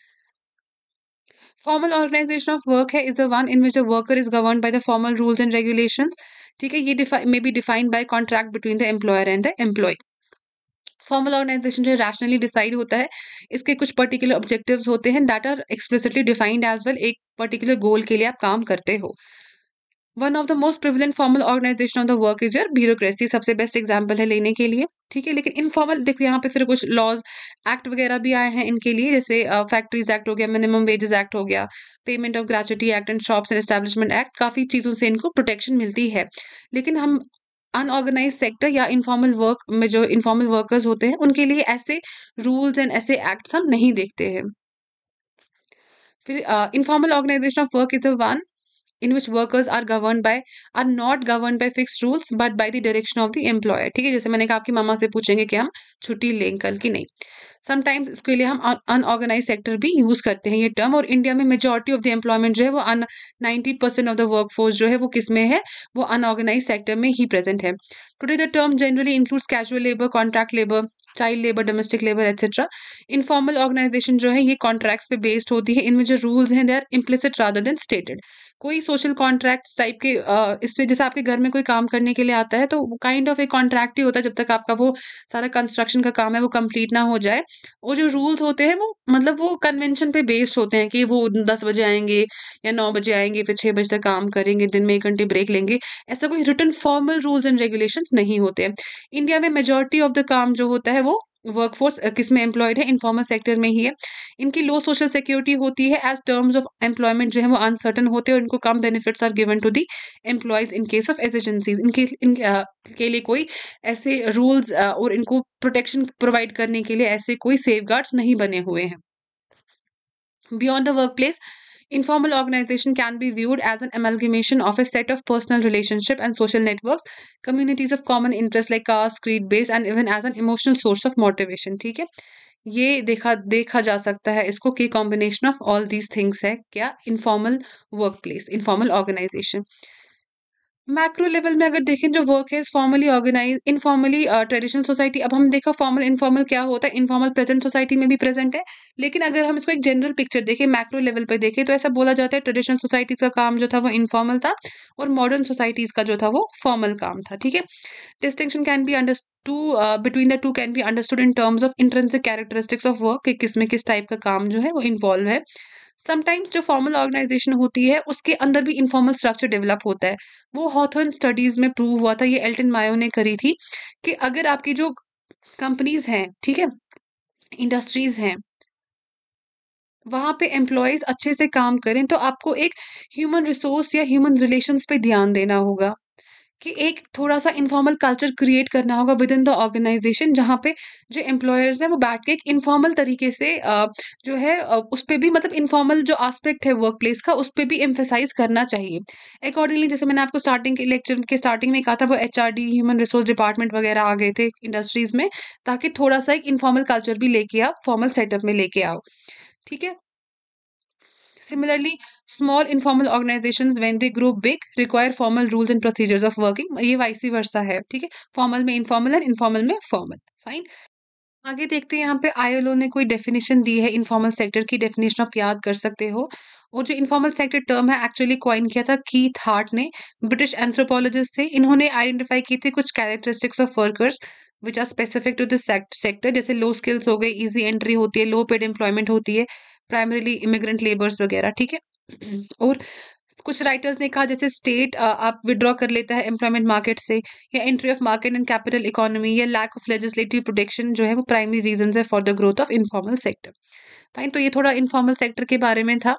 फॉर्मल ऑर्गेनाइजेशन ऑफ़ वर्क है is the one in which the worker is govern by the formal rules and regulation ठीक है, ये may be defined by contract between the employer and the employ formal organisation जो rationally decide होता है, इसके कुछ particular objectives होते हैं that are explicitly defined as well एक पर्टिकुलर गोल के लिए आप काम करते हो। One of the most prevalent formal organisation of the work is your bureaucracy सबसे बेस्ट एग्ज़ाम्पल है लेने के लिए। ठीक है, लेकिन इनफॉर्मल देखो यहाँ पे फिर कुछ लॉज एक्ट वगैरह भी आए हैं इनके लिए, जैसे फैक्ट्रीज एक्ट हो गया मिनिमम वेजेस एक्ट हो गया payment of gratuity act and shops and establishment act काफ़ी चीज़ों से इनको प्रोटेक्शन मिलती है। लेकिन हम अनऑर्गेनाइज सेक्टर या इनफॉर्मल वर्क में जो इनफॉर्मल वर्कर्स होते हैं, उनके लिए ऐसे रूल्स एंड ऐसे एक्ट्स हम नहीं देखते हैं। फिर informal organisation of work is the one in which workers are governed by, are not governed by fixed rules, but by the direction of the employer. ठीक है, जैसे मैंने कहा आपकी मामा से पूछेंगे कि हम छुट्टी लें कल की नहीं। समटाइम्स इसके लिए हम अनऑर्गेनाइज सेक्टर भी यूज़ करते हैं ये टर्म और इंडिया में मेजोरिटी ऑफ़ द एम्प्लॉयमेंट जो है वो अन ninety percent of the work force जो है वो किसमें है? वो अनऑर्गेनाइज सेक्टर में ही प्रेजेंट है। Today the term generally includes casual labour contract labour child labour domestic labour etcetera informal organisation जो है ये कॉन्ट्रैक्ट्स पे बेस्ड होती है। इनमें जो रूल्स हैं they are implicit rather than stated कोई सोशल कॉन्ट्रैक्ट टाइप के इस पे जैसे आपके घर में कोई काम करने के लिए आता है तो काइंड ऑफ़ एक कॉन्ट्रैक्ट ही होता है जब तक आपका वो सारा कंस्ट्रक्शन का काम है वो कंप्लीट ना हो जाए। वो जो रूल्स होते हैं वो मतलब वो कन्वेंशन पे बेस्ड होते हैं कि वो दस बजे आएँगे या नौ बजे आएँगे, फिर छः बजे तक काम करेंगे, दिन में एक घंटे ब्रेक लेंगे, ऐसा कोई written formal rules and regulation नहीं होते। हैं इंडिया में मेजोरिटी ऑफ़ द काम जो होता है वो वर्कफोर्स किसमें एम्प्लॉयड है इनफॉर्मल सेक्टर में ही है। इनकी लो सोशल सिक्योरिटी होती है एज टर्म्स ऑफ़ एम्प्लॉयमेंट जो है वो अनसर्टन होते हैं और इनको कम benefits are given to the employees in case of agencies इनके इनके लिए कोई ऐसे रूल्स और इनको प्रोटेक्शन प्रोवाइड करने के लिए ऐसे कोई सेफ़ नहीं बने हुए हैं। Beyond the work place Informal organization can be viewed as an amalgamation of a set of personal relationship and social networks, communities of common interest like caste, creed, base, and even as an emotional source of motivation. ठीक है ये देखा देखा जा सकता है इसको की combination of all these things है क्या informal work place informal organisation macro level में अगर देखें जो वर्क है formally organise informally traditional society अब हम देखा फॉर्मल इनफॉर्मल क्या होता है? इनफॉर्मल प्रेजेंट सोसाइटी में भी प्रेजेंट है, लेकिन अगर हम इसको एक जनरल पिक्चर देखें मैक्रो लेवल पर देखें तो ऐसा बोला जाता है ट्रेडिशनल सोसाइटीज का काम जो था वो इनफॉर्मल था, और मॉडर्न सोसाइटीज का जो था वो फॉर्मल काम था, ठीक है? Distinction can be under to between the two can be understood in terms of intrinsic characteristics of work कि किसमें किस टाइप का काम जो है वो इन्वॉल्व है। समटाइम्स जो फॉर्मल ऑर्गेनाइजेशन होती है, उसके अंदर भी इनफॉर्मल स्ट्रक्चर डेवलप होता है। वो हॉथर्न स्टडीज़ में प्रूव हुआ था, ये एल्टन मायो ने करी थी कि अगर आपकी जो कंपनीज़ हैं, ठीक है इंडस्ट्रीज़ हैं, वहाँ पे एम्प्लॉयज़ अच्छे से काम करें तो आपको एक ह्यूमन रिसोर्स या ह्यूमन रिलेशंस पे ध्यान देना होगा। कि एक थोड़ा सा इनफॉर्मल कल्चर क्रिएट करना होगा विद इन द ऑर्गेनाइजेशन जहाँ पे जो एम्प्लॉयर्स हैं वो बैठ के एक इनफॉर्मल तरीके से जो है उस पर भी मतलब इनफॉर्मल जो आस्पेक्ट है वर्क प्लेस का, उस पर भी एम्फेसाइज करना चाहिए। अकॉर्डिंगली जैसे मैंने आपको स्टार्टिंग के लेक्चर के स्टार्टिंग में कहा था, वो एचआरडी ह्यूमन रिसोर्स डिपार्टमेंट वगैरह आ गए थे इंडस्ट्रीज़ में, ताकि थोड़ा सा एक इनफॉर्मल कल्चर भी लेके आओ फॉर्मल सेटअप में लेके आओ। ठीक है? Similarly, small informal organizations when they grow big require formal rules and procedures of working. ये वाइसी वर्षा है ठीक है? फॉर्मल में इनफॉर्मल और इनफॉर्मल में फॉर्मल फाइन आगे देखते हैं यहाँ पे आईएलओ ने कोई डेफिनेशन दी है इनफॉर्मल सेक्टर की डेफिनेशन आप याद कर सकते हो। और जो इनफॉर्मल सेक्टर टर्म है एक्चुअली क्वाइन किया था कीथ हार्ट ने ब्रिटिश एंथ्रोपोलॉजिस्ट थे। इन्होंने आइडेंटिफाई की थी कुछ characteristics of workers which are specific to this sector जैसे लो स्किल्स हो गए इजी एंट्री होती है लो पेड एम्प्लॉयमेंट होती है। प्राइमरीली इमिग्रेंट लेबर्स वगैरह, ठीक है? और कुछ राइटर्स ने कहा, जैसे स्टेट आप विड्रॉ कर लेता है एम्प्लॉयमेंट मार्केट से, या entry of market and capital economy या लैक ऑफ़ लेजिस्लेटिव प्रोटेक्शन जो है, वो प्राइमरी रीजन है for the growth of informal sector fine तो ये थोड़ा इनफॉर्मल सेक्टर के बारे में था।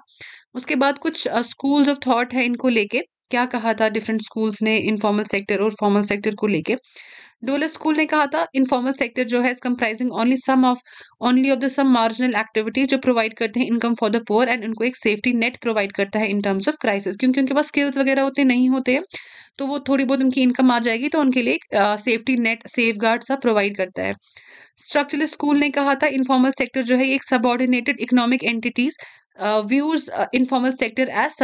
उसके बाद कुछ स्कूल्स ऑफ़ थॉट है इनको लेके। क्या कहा था डिफरेंट स्कूल्स ने इनफॉर्मल सेक्टर और फॉर्मल सेक्टर को लेके? डोलर स्कूल ने कहा था इनफॉर्मल सेक्टर जो है comprising only some of only of the some marginal activities जो प्रोवाइड करते हैं income for the poor and उनको एक सेफ्टी नेट प्रोवाइड करता है इन टर्म्स ऑफ़ क्राइसिस क्योंकि उनके पास स्किल्स वगैरह होते नहीं होते हैं तो वो थोड़ी बहुत उनकी इनकम आ जाएगी तो उनके लिए सेफ्टी नेट सेफ़ गार्ड सा प्रोवाइड करता है। स्ट्रक्चरल स्कूल ने कहा था इनफॉर्मल सेक्टर जो है एक subordinated economic entities views informal sector as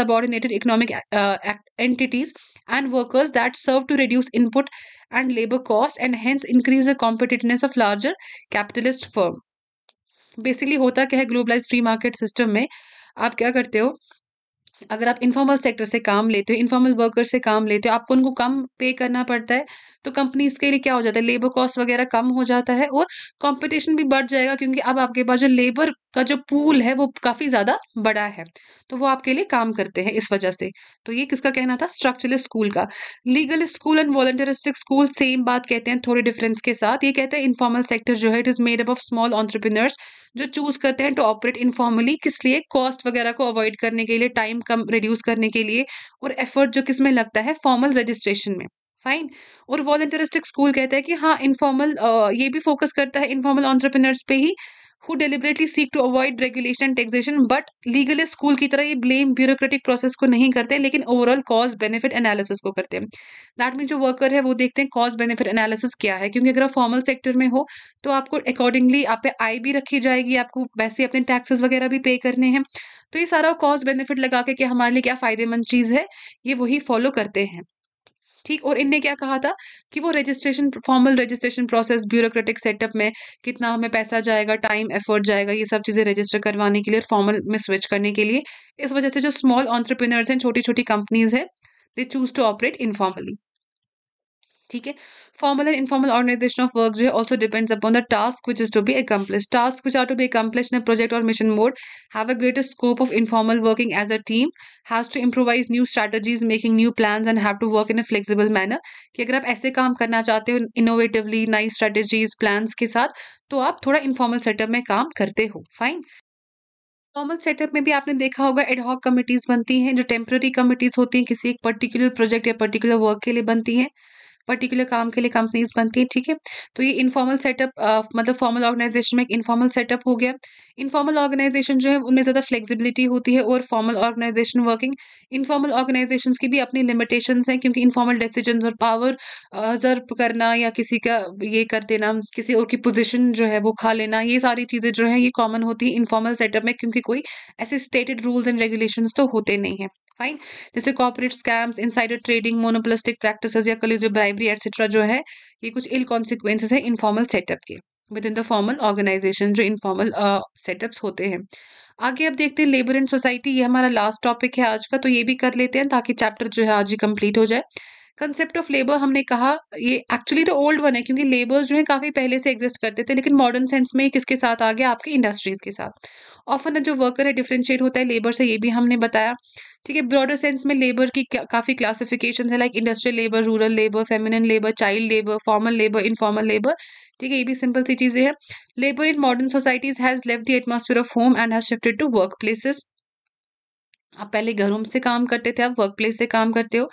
economic uh, entities and workers that serve to reduce input and labor cost and hence increase the competitiveness of larger capitalist firm. Basically होता क्या है globalise free market system में? आप क्या करते हो? अगर आप इनफॉर्मल सेक्टर से काम लेते हो इनफॉर्मल वर्कर से काम लेते हो, आपको उनको कम पे करना पड़ता है तो कंपनीज़ के लिए क्या हो जाता है? लेबर कॉस्ट वगैरह कम हो जाता है और कंपटीशन भी बढ़ जाएगा क्योंकि अब आपके पास जो लेबर का जो पूल है वो काफ़ी ज़्यादा बड़ा है। तो वो आपके लिए काम करते हैं इस वजह से। तो ये किसका कहना था? स्ट्रक्चरल स्कूल का। Legal school and voluntaristic school same बात कहते हैं, थोड़े डिफरेंस के साथ। ये कहते हैं इनफॉर्मल सेक्टर जो है it is made up of small entrepreneurs जो चूज़ करते हैं टू ऑपरेट इनफॉर्मली किस लिए? कॉस्ट वगैरह को अवॉइड करने के लिए टाइम कम रिड्यूस करने के लिए और एफर्ट जो किसमें लगता है? फॉर्मल रजिस्ट्रेशन में। फाइन और वॉलंटियरिस्टिक स्कूल कहता है कि हाँ इनफॉर्मल ये भी फोकस करता है इनफॉर्मल ऑन्टरप्रिनर्स पे ही। Who deliberately seek to avoid regulation and but legal school की तरह ये ब्लेम ब्यूरोक्रेटिक प्रोसेस को नहीं करते, लेकिन ओवरऑल कॉज बेनिफिट एनालिसिस को करते हैं। दैट मीन जो वर्कर है, वो देखते हैं कॉज बेनिफिट एनालिसिस क्या है। क्योंकि अगर आप फॉर्मल सेक्टर में हो तो आपको अकॉर्डिंगली आप पे आई भी रखी जाएगी, आपको वैसे अपने टैक्सेस वगैरह भी पे करने हैं। तो ये सारा कॉस्ट बेनिफिट लगा के कि हमारे लिए क्या फ़ायदेमंद चीज़ है, ये वही फॉलो करते हैं। ठीक, और इनने क्या कहा था कि वो registration formal registration process bureaucratic setup में कितना हमें पैसा जाएगा टाइम एफर्ट जाएगा, ये सब चीज़ें रजिस्टर करवाने के लिए फॉर्मल में स्विच करने के लिए। इस वजह से जो स्मॉल ऑन्टरप्रिनर्स हैं छोटी छोटी कंपनीज़ है they choose to operate informally ठीक है? Formal and informal organisation of work जो है also depends upon the task which is to be accomplish task which are to be accomplish project और mission mode have a greater scope of informal working as a team has to improvise new strategies making new plan and have to work in a flexible manner कि अगर आप ऐसे काम करना चाहते हो innovatively नई स्ट्रेटजीज प्लान के साथ तो आप थोड़ा इनफॉर्मल सेटअप में काम करते हो। फाइन फॉर्मल सेटअप में भी आपने देखा होगा एडहॉक कमिटीज बनती हैं, जो टेम्प्ररी कमिटीज होती हैं, किसी एक पर्टिकुलर प्रोजेक्ट या पर्टिकुलर वर्क के लिए बनती हैं। पर्टिकुलर काम के लिए कंपनीज़ बनती है, ठीक है? तो ये इनफॉर्मल सेटअप मतलब फॉर्मल ऑर्गेनाइजेशन में एक इनफॉर्मल सेटअप हो गया। इनफॉर्मल ऑर्गेनाइजेशन जो है, उनमें ज़्यादा फ्लेक्सिबिलिटी होती है और formal organisation working informal organisation की भी अपनी लिमिटेशन हैं, क्योंकि इनफॉर्मल डिसीज़न और पावर जर्ब करना या किसी का ये कर देना, किसी और की पोजिशन जो है वो खा लेना, ये सारी चीज़ें जो है, ये कॉमन होती है इनफॉर्मल सेटअप में, क्योंकि कोई ऐसे स्टेटेड रूल्स एंड रेगुलेशन तो होते नहीं है। फाइन जैसे corporate scams insider trading monopolistic practice या कलीजियो ब्राइबरी एटसेट्रा जो है, ये कुछ इल कॉन्सिक्वेंसेज है इनफॉर्मल सेटअप के within the formal organisation जो इनफॉर्मल सेटअप्स होते हैं। आगे अब देखते हैं लेबर एंड सोसाइटी ये हमारा लास्ट टॉपिक है आज का तो ये भी कर लेते हैं ताकि चैप्टर जो है आज ही कंप्लीट हो जाए। कंसेप्ट ऑफ़ लेबर हमने कहा, ये एक्चुअली तो ओल्ड वन है, क्योंकि लेबर्स जो है काफ़ी पहले से एग्जिस्ट करते थे, लेकिन मॉडर्न सेंस में किसके साथ आ गया आपके इंडस्ट्रीज़ के साथ। ऑफन जो वर्कर है डिफ्रेंशिएट होता है लेबर से ये भी हमने बताया। ठीक है ब्रॉडर सेंस में लेबर की काफ़ी क्लासिफिकेशन है like industrial labour rural labour feminine labour child labour formal labour informal labour ठीक है, ये भी सिंपल सी चीज़ें हैं। Labour in modern societies has left the atmosphere of home and has shifted to work places आप पहले घरों से काम करते थे आप वर्क प्लेस से काम करते हो।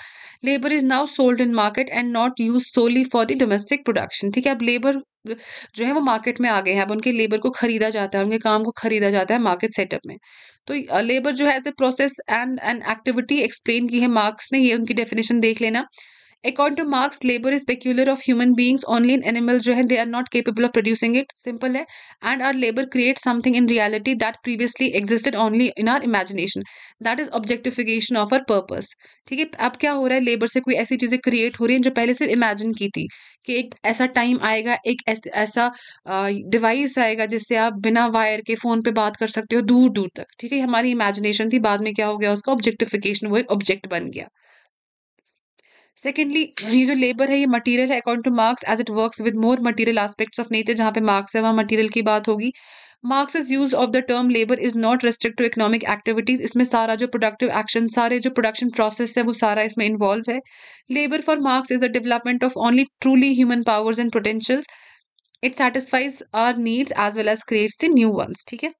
Labour is now sold in market and not use solely for the domestic production ठीक है? अब लेबर जो है वो मार्केट में आ गए हैं। अब उनके लेबर को खरीदा जाता है, उनके काम को खरीदा जाता है मार्केट सेटअप में। तो लेबर जो है as a process and an activity explain की है। मार्क्स ने ये उनकी डेफिनेशन देख लेना। According to Marx labour is peculiar of human beings only in animal जो है they are not capable of producing it simple है. And our labour create something in reality that previously existed only in our imagination that is objectification of our purpose ठीक है? अब क्या हो रहा है? लेबर से कोई ऐसी चीज़ें क्रिएट हो रही हैं जो पहले सिर्फ़ इमेजिन की थी कि एक ऐसा टाइम आएगा, एक ऐसा डिवाइस आएगा जिससे आप बिना वायर के फ़ोन पे बात कर सकते हो दूर दूर तक। ठीक है? हमारी इमेजिनेशन थी। बाद में क्या हो गया? उसका ऑब्जेक्टिफिकेशन वो एक ऑब्जेक्ट बन गया। सेकेंडली ये जो लेबर है, ये मटेरियल है according to Marx as it works with more material aspects of nature जहाँ पे मार्क्स है, वहाँ मटेरियल की बात होगी। Marx is use of the term labour is not restrict to economic activities इसमें सारा जो प्रोडक्टिव एक्शन सारे जो प्रोडक्शन प्रोसेस है, वो सारा इसमें इन्वॉल्व है। Labour for Marx is the development of only truly human powers and potentials it satisfies our needs as well as creates the new ones ठीक है?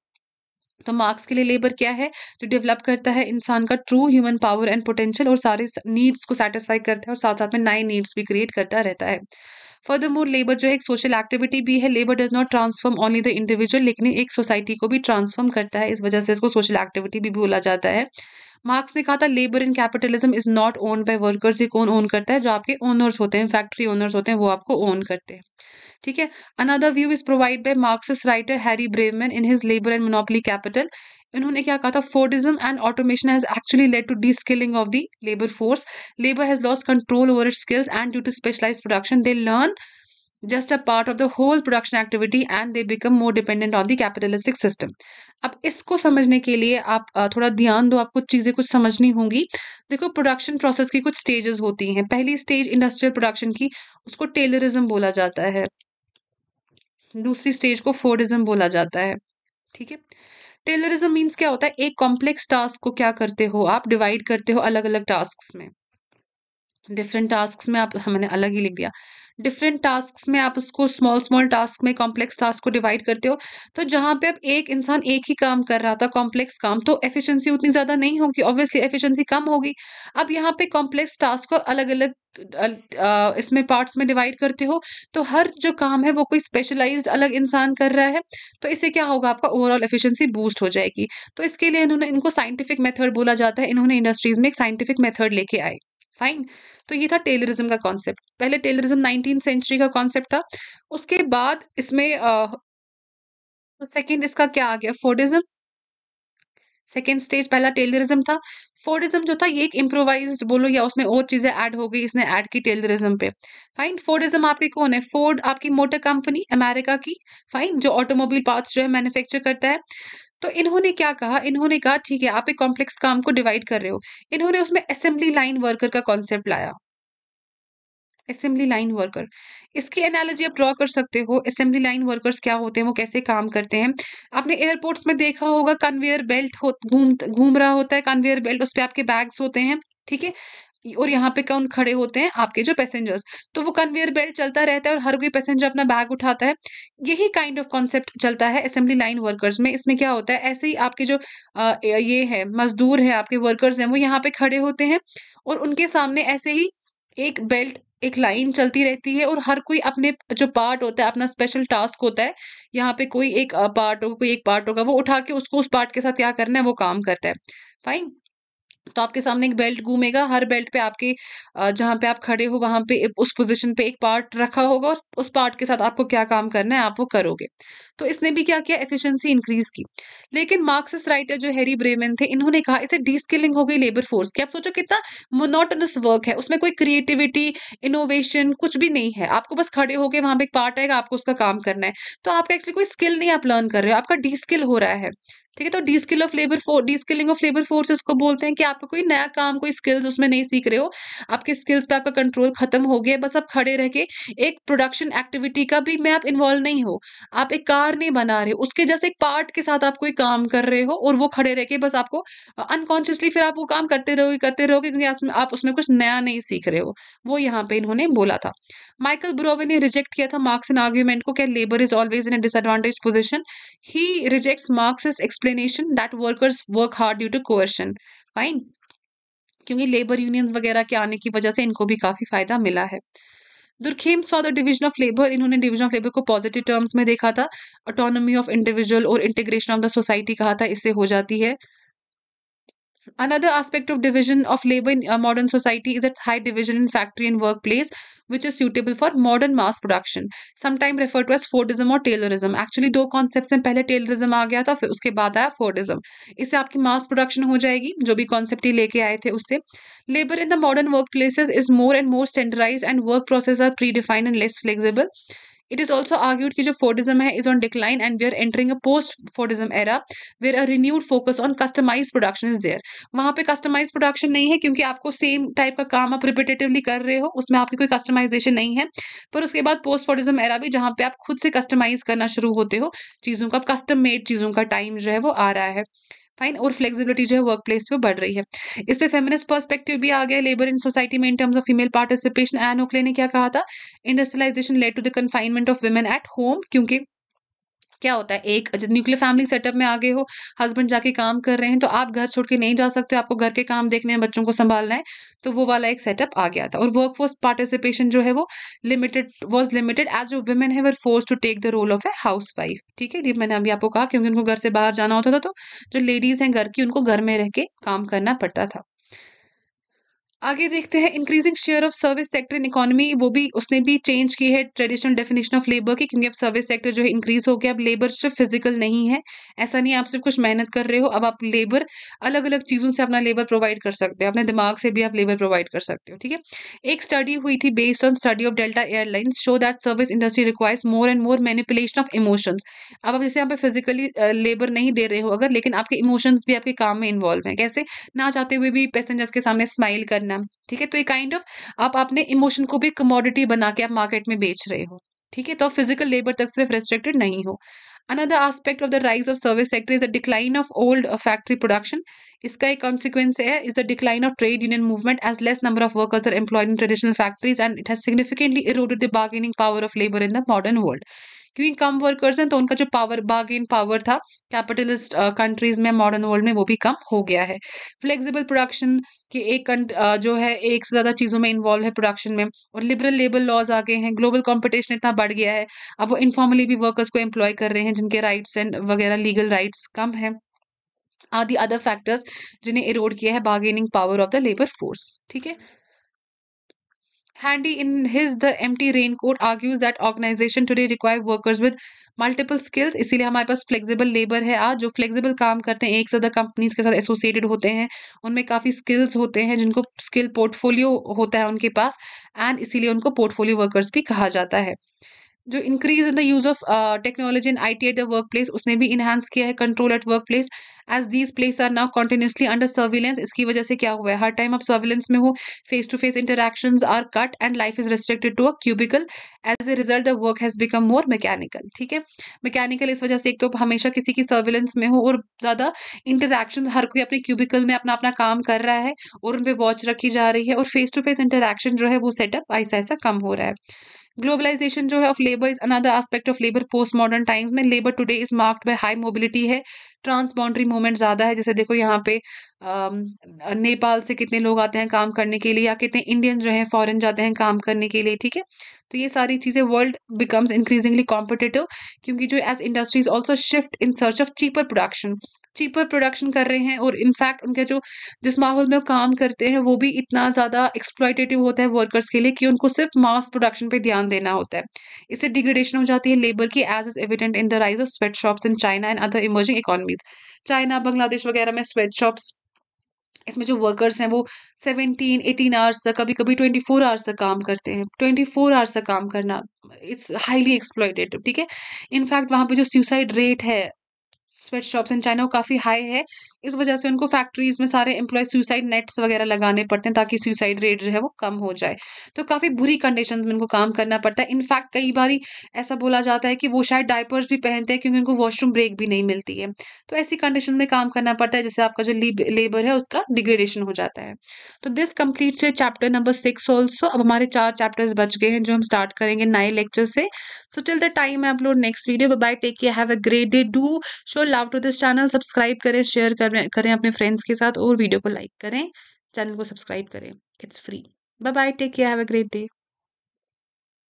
तो मार्क्स के लिए लेबर क्या है? जो डेवलप करता है इंसान का true human power and potential और सारे नीड्स को सेटिस्फाई करता है और साथ साथ में नए नीड्स भी क्रिएट करता रहता है। फर्दर मोर लेबर जो है, एक सोशल एक्टिविटी भी है। Labour does not transform only the individual लेकिन एक सोसाइटी को भी ट्रांसफॉर्म करता है। इस वजह से इसको सोशल एक्टिविटी भी बोला जाता है। मार्क्स ने कहा था labour in capitalism is not own by workers ये कौन ओन करता है? जो आपके ओनर्स होते हैं फैक्ट्री ओनर्स होते हैं, वो आपको ओन करते हैं। ठीक है? Another view is provide by Marxist writer Harry Braverman in his labour and monopoly capital इन्होंने क्या कहा था? Fordism and automation has actually led to deskilling of the labour force labour has lost control over it skills and due to specialise production they learn just a part of the whole production activity and they become more dependent on the capitalistic system. अब इसको समझने के लिए आप थोड़ा ध्यान दो, आपको चीज़ें कुछ समझनी होंगी। देखो प्रोडक्शन प्रोसेस की कुछ स्टेजेस होती हैं। पहली स्टेज इंडस्ट्रियल प्रोडक्शन की, उसको टेलरिज्म बोला जाता है। दूसरी स्टेज को फोर्डिज्म बोला जाता है। ठीक है? टेलरिज्म मीन्स क्या होता है? एक कॉम्प्लेक्स टास्क को क्या करते हो? आप डिवाइड करते हो अलग अलग टास्क में। डिफरेंट टास्क में आप मैंने अलग ही लिख दिया। डिफरेंट टास्क में आप उसको स्मॉल स्मॉल टास्क में कॉम्प्लेक्स टास्क को डिवाइड करते हो तो जहाँ पे अब एक इंसान एक ही काम कर रहा था कॉम्प्लेक्स काम तो एफिशिएंसी उतनी ज़्यादा नहीं होगी। ऑब्वियसली एफिशिएंसी कम होगी। अब यहाँ पे कॉम्प्लेक्स टास्क को अलग अलग इसमें पार्ट्स में डिवाइड करते हो तो हर जो काम है वो कोई स्पेशलाइज्ड अलग इंसान कर रहा है तो इससे क्या होगा? आपका ओवरऑल एफिशिएंसी बूस्ट हो जाएगी। तो इसके लिए इन्होंने, इनको साइंटिफिक मेथड बोला जाता है। इन्होंने इंडस्ट्रीज़ में एक साइंटिफिक मेथड लेके आए। फाइन तो ये था टेलरिज्म का कॉन्सेप्ट पहले टेलरिज्म नाइनटीन सेंचुरी का कॉन्सेप्ट था. उसके बाद इसमें सेकेंड इसका क्या आ गया? फोर्डिज्म सेकेंड स्टेज पहला टेलरिज्म था. फोर्डिज्म जो था, ये एक इम्प्रोवाइज बोलो या उसमें और चीज़ें ऐड हो गई इसने ऐड की टेलरिज्म पे. फाइन फोर्डिज्म आपके कौन है? फोर्ड आपकी मोटर कंपनी अमेरिका की. फाइन जो ऑटोमोबाइल पार्ट्स जो है मैन्युफैक्चर करता है. तो इन्होंने क्या कहा? इन्होंने कहा, ठीक है, आप एक कॉम्प्लेक्स काम को डिवाइड कर रहे हो। इन्होंने उसमें असेंबली लाइन वर्कर का कॉन्सेप्ट लाया। असेंबली लाइन वर्कर इसकी एनालॉजी आप ड्रॉ कर सकते हो। असेंबली लाइन वर्कर्स क्या होते हैं? वो कैसे काम करते हैं? आपने एयरपोर्ट्स में देखा होगा कन्वेयर बेल्ट हो, घूम घूम रहा होता है कन्वेयर बेल्ट उस पर आपके बैग्स होते हैं, ठीक है? और यहाँ पे कौन खड़े होते हैं? आपके जो पैसेंजर्स तो वो कन्वेयर बेल्ट चलता रहता है और हर कोई पैसेंजर अपना बैग उठाता है। यही काइंड ऑफ़ कॉन्सेप्ट चलता है असेंबली लाइन वर्कर्स में। इसमें क्या होता है? ऐसे ही आपके जो आ, ये है मजदूर है आपके वर्कर्स हैं वो यहाँ पे खड़े होते हैं और उनके सामने ऐसे ही एक बेल्ट एक लाइन चलती रहती है और हर कोई अपने जो पार्ट होता है अपना स्पेशल टास्क होता है यहाँ पे कोई एक पार्ट होगा कोई एक पार्ट होगा वो उठा के उसको उस पार्ट के साथ क्या करना है वो काम करता है। फाइन तो आपके सामने एक बेल्ट घूमेगा, हर बेल्ट पे आपके जहाँ पे आप खड़े हो, वहाँ पे उस पोजीशन पे एक पार्ट रखा होगा और उस पार्ट के साथ आपको क्या काम करना है, आप वो करोगे। तो इसने भी क्या किया? एफिशिएंसी इंक्रीज की। लेकिन मार्क्सिस्ट राइटर जो हैरी ब्रेमन थे, इन्होंने कहा, इसे डीस्किलिंग हो गई लेबर फोर्स की आप सोचो कितना मोनोटनस वर्क है। उसमें कोई क्रिएटिविटी इनोवेशन कुछ भी नहीं है। आपको बस खड़े होकर वहाँ पर एक पार्ट आएगा, आपको उसका काम करना है। तो आपका एक्चुअली कोई स्किल नहीं आप लर्न कर रहे हो। आपका डी स्किल हो रहा है। ठीक है? तो deskill of labour force deskilling of labour force इसको बोलते हैं कि आपका कोई नया काम, कोई स्किल्स उसमें नहीं सीख रहे हो। आपके स्किल्स पे आपका कंट्रोल खत्म हो गया बस आप खड़े रह के एक प्रोडक्शन एक्टिविटी का भी में आप इन्वॉल्व नहीं हो। आप एक कार नहीं बना रहे उसके जैसे एक पार्ट के साथ आप कोई काम कर रहे हो और वो खड़े रह के बस आपको अनकॉन्शियसली फिर आप वो काम करते रहोगे करते रहोगे क्योंकि आप उसमें कुछ नया नहीं सीख रहे हो। वो यहाँ पे इन्होंने बोला था। माइकल ब्रोवे ने रिजेक्ट किया था मार्क्स इन आर्ग्यूमेंट को, क्या labour is always in a disadvantage position he rejects Marxist explanation that workers work hard due to coercion. Fine. क्योंकि लेबर यूनियंस वगैरह के आने की वजह से इनको भी काफ़ी फ़ायदा मिला है। Durkheim saw the division of labour इन्होंने डिवीज़न ऑफ़ लेबर को पॉजिटिव टर्म्स में देखा था. ऑटोनॉमी ऑफ़ इंडिविजुअल और इंटीग्रेशन ऑफ़ द सोसाइटी कहा था. इससे हो जाती है। Another aspect of division of labor in uh, modern society is its high division in factory and workplace, which is suitable for modern mass production, sometimes referred to as Fordism or Taylorism. Actually दो concepts हैं पहले Taylorism आ गया था फिर उसके बाद आया Fordism. इससे आपकी mass production हो जाएगी जो भी concept ही लेके आए थे उससे. Labor in the modern workplaces is more and more standardized and work processes are predefined and less flexible. It is also argued की जो फोर्डिज्म है is on decline and we are entering a post Fordism era where a renewed focus on customise production is there वहाँ पे customise production नहीं है क्योंकि आपको same type का काम आप रिपीटेटिवली कर रहे हो, उसमें आपकी कोई कस्टमाइजेशन नहीं है। पर उसके बाद पोस्ट फोर्डिज्म एरा भी जहाँ पे आप खुद से कस्टमाइज करना शुरू होते हो, चीज़ों का कस्टम मेड चीज़ों का टाइम जो है वो आ रहा है। फाइन और फ्लेक्सिबिलिटी जो है वर्क प्लेस पे बढ़ रही है। इस पर फेमिनिस्ट पर्सपेक्टिव भी आ गया लेबर इन सोसाइटी में in terms of female participation Ann Oakley ने क्या कहा था? Industrialisation led to the confinement of women at home क्योंकि क्या होता है? एक न्यूक्लियर फैमिली सेटअप में आगे हो हस्बैंड जाके काम कर रहे हैं तो आप घर छोड़ के नहीं जा सकते, आपको घर के काम देखने हैं, बच्चों को संभालना है तो वो वाला एक सेटअप आ गया था। और वर्क फोर्स पार्टिसिपेशन जो है वो लिमिटेड वॉज़ लिमिटेड एज जो वुमेन है were forced to take the role of a housewife ठीक है? मैंने अभी आपको कहा, क्योंकि उनको घर से बाहर जाना होता था तो जो लेडीज़ हैं, घर की, उनको घर में रह के काम करना पड़ता था। आगे देखते हैं increasing share of service sector in economy वो भी उसने भी चेंज की है ट्रेडिशनल डेफिनेशन ऑफ़ लेबर की, क्योंकि अब सर्विस सेक्टर जो है इंक्रीज हो गया, अब लेबर सिर्फ़ फ़िज़िकल नहीं है। ऐसा नहीं आप सिर्फ़ कुछ मेहनत कर रहे हो, अब आप लेबर अलग अलग चीज़ों से अपना लेबर प्रोवाइड कर सकते हो, अपने दिमाग से भी आप लेबर प्रोवाइड कर सकते हो, ठीक है? एक स्टडी हुई थी based on study of Delta Airlines show that service industry requires more and more manipulation of emotions अब आप जैसे यहाँ पे फिजिकली लेबर नहीं दे रहे हो अगर, लेकिन आपके इमोशंस भी आपके काम में इन्वॉल्व हैं, कैसे? ना चाहते हुए भी पैसेंजर्स के सामने स्माइल करना ठीक है? तो एक काइंड ऑफ़ आप अपने इमोशन को भी कमोडिटी बना के आप मार्केट में बेच रहे हो। ठीक है? तो फ़िज़िकल लेबर तक सिर्फ़ रेस्ट्रिक्टेड नहीं हो। Another aspect of the rise of service sector is the decline of old factory production इसका एक कॉन्सिक्वेंस है is the decline of trade union movement as less number of workers are employed in traditional factories and it has significantly eroded the bargaining power of labour in the modern world क्योंकि कम workers हैं? तो उनका जो power bargain power था capitalist countries में modern world में वो भी कम हो गया है। फ्लेक्सिबल प्रोडक्शन कि एक uh, जो है एक से ज़्यादा चीज़ों में इन्वॉल्व है प्रोडक्शन में। और लिबरल लेबर लॉज आ गए हैं ग्लोबल कॉम्पिटिशन इतना बढ़ गया है। अब वो इनफॉर्मली भी वर्कर्स को एम्प्लॉय कर रहे हैं जिनके राइट्स एंड वगैरह लीगल राइट्स कम है। आदि अदर फैक्टर्स जिन्हें इरोड किया है bargaining power of the labour force ठीक है? Handy in his, The Empty Raincoat argues that organization today require workers with multiple skills इसीलिए हमारे पास फ्लेक्सिबल लेबर है आज, जो फ्लेक्सिबल काम करते हैं, एक से ज़्यादा कंपनीज़ के साथ एसोसिएटेड होते हैं, उनमें काफ़ी स्किल्स होते हैं, जिनको स्किल पोर्टफोलियो होता है उनके पास एंड इसीलिए उनको पोर्टफोलियो वर्कर्स भी कहा जाता है। जो increase in the use of technology in I T at the workplace उसने भी इन्हांस किया है control at workplace as these places are now continuously under surveillance इसकी वजह से क्या हुआ है? हर टाइम आप सर्विलेंस में हो face to face interaction are cut and life is restricted to a cubicle as a result the work has become more mechanical ठीक है? मैकेनिकल इस वजह से एक तो हमेशा किसी की सर्विलेंस में हो और ज़्यादा इंटरेक्शन हर कोई अपने क्यूबिकल में अपना अपना काम कर रहा है और उन पर वॉच रखी जा रही है और फेस टू फेस इंटरेक्शन जो है वो सेटअप ऐसा ऐसा कम हो रहा है। ग्लोबलाइजेशन जो है of labour is another aspect of labour post modern times में labour today is marked by high mobility है ट्रांस बाउंड्री मूवमेंट ज़्यादा है, जैसे देखो यहाँ पे नेपाल से कितने लोग आते हैं काम करने के लिए या कितने इंडियन जो हैं फॉरेन जाते हैं काम करने के लिए, ठीक है? तो ये सारी चीज़ें वर्ल्ड बिकम्स इंक्रीजिंगली कॉम्पिटेटिव क्योंकि जो as industries also shift in search of cheaper production cheaper production कर रहे हैं और इनफैक्ट उनके जो जिस माहौल में वो काम करते हैं, वो भी इतना ज़्यादा एक्सप्लॉयटेटिव होता है वर्कर्स के लिए कि उनको सिर्फ़ मास प्रोडक्शन पे ध्यान देना होता है। इससे डिग्रेडेशन हो जाती है लेबर की as is evident in the rise of sweatshops in China and other emerging economies China Bangladesh वगैरह में स्वेट शॉप्स इसमें जो वर्कर्स हैं वो सेवनटीन एटीन आवर्स तक कभी कभी ट्वेंटी फोर आवर्स तक काम करते हैं। ट्वेंटी फोर आवर्स तक काम करना इट्स हाईली एक्सप्लॉयटेड ठीक है? इनफैक्ट वहाँ पे जो सुसाइड रेट है स्वेट शॉप्स इन चाइना वो काफ़ी हाई है। इस वजह से उनको फैक्ट्रीज में सारे एम्प्लॉय सुसाइड नेट्स वगैरह लगाने पड़ते हैं ताकि सुसाइड रेट जो है वो कम हो जाए। तो काफ़ी बुरी कंडीशन में उनको काम करना पड़ता है। इनफैक्ट कई बार ऐसा बोला जाता है कि वो शायद डायपर्स भी पहनते हैं क्योंकि उनको वॉशरूम ब्रेक भी नहीं मिलती है। तो ऐसी कंडीशन में काम करना पड़ता है जैसे आपका जो लेबर है उसका डिग्रेडेशन हो जाता है। तो दिस कंप्लीट है चैप्टर नंबर सिक्स ऑल्सो अब हमारे चार चैप्टर्स बच गए हैं जो हम स्टार्ट करेंगे नए लेक्चर से। So till the time I upload next video bye take care have a great day do show love to this channel subscribe करें शेयर करें। करें अपने फ्रेंड्स के साथ और वीडियो को लाइक करें चैनल को सब्सक्राइब करें. It's free bye bye take care have a great day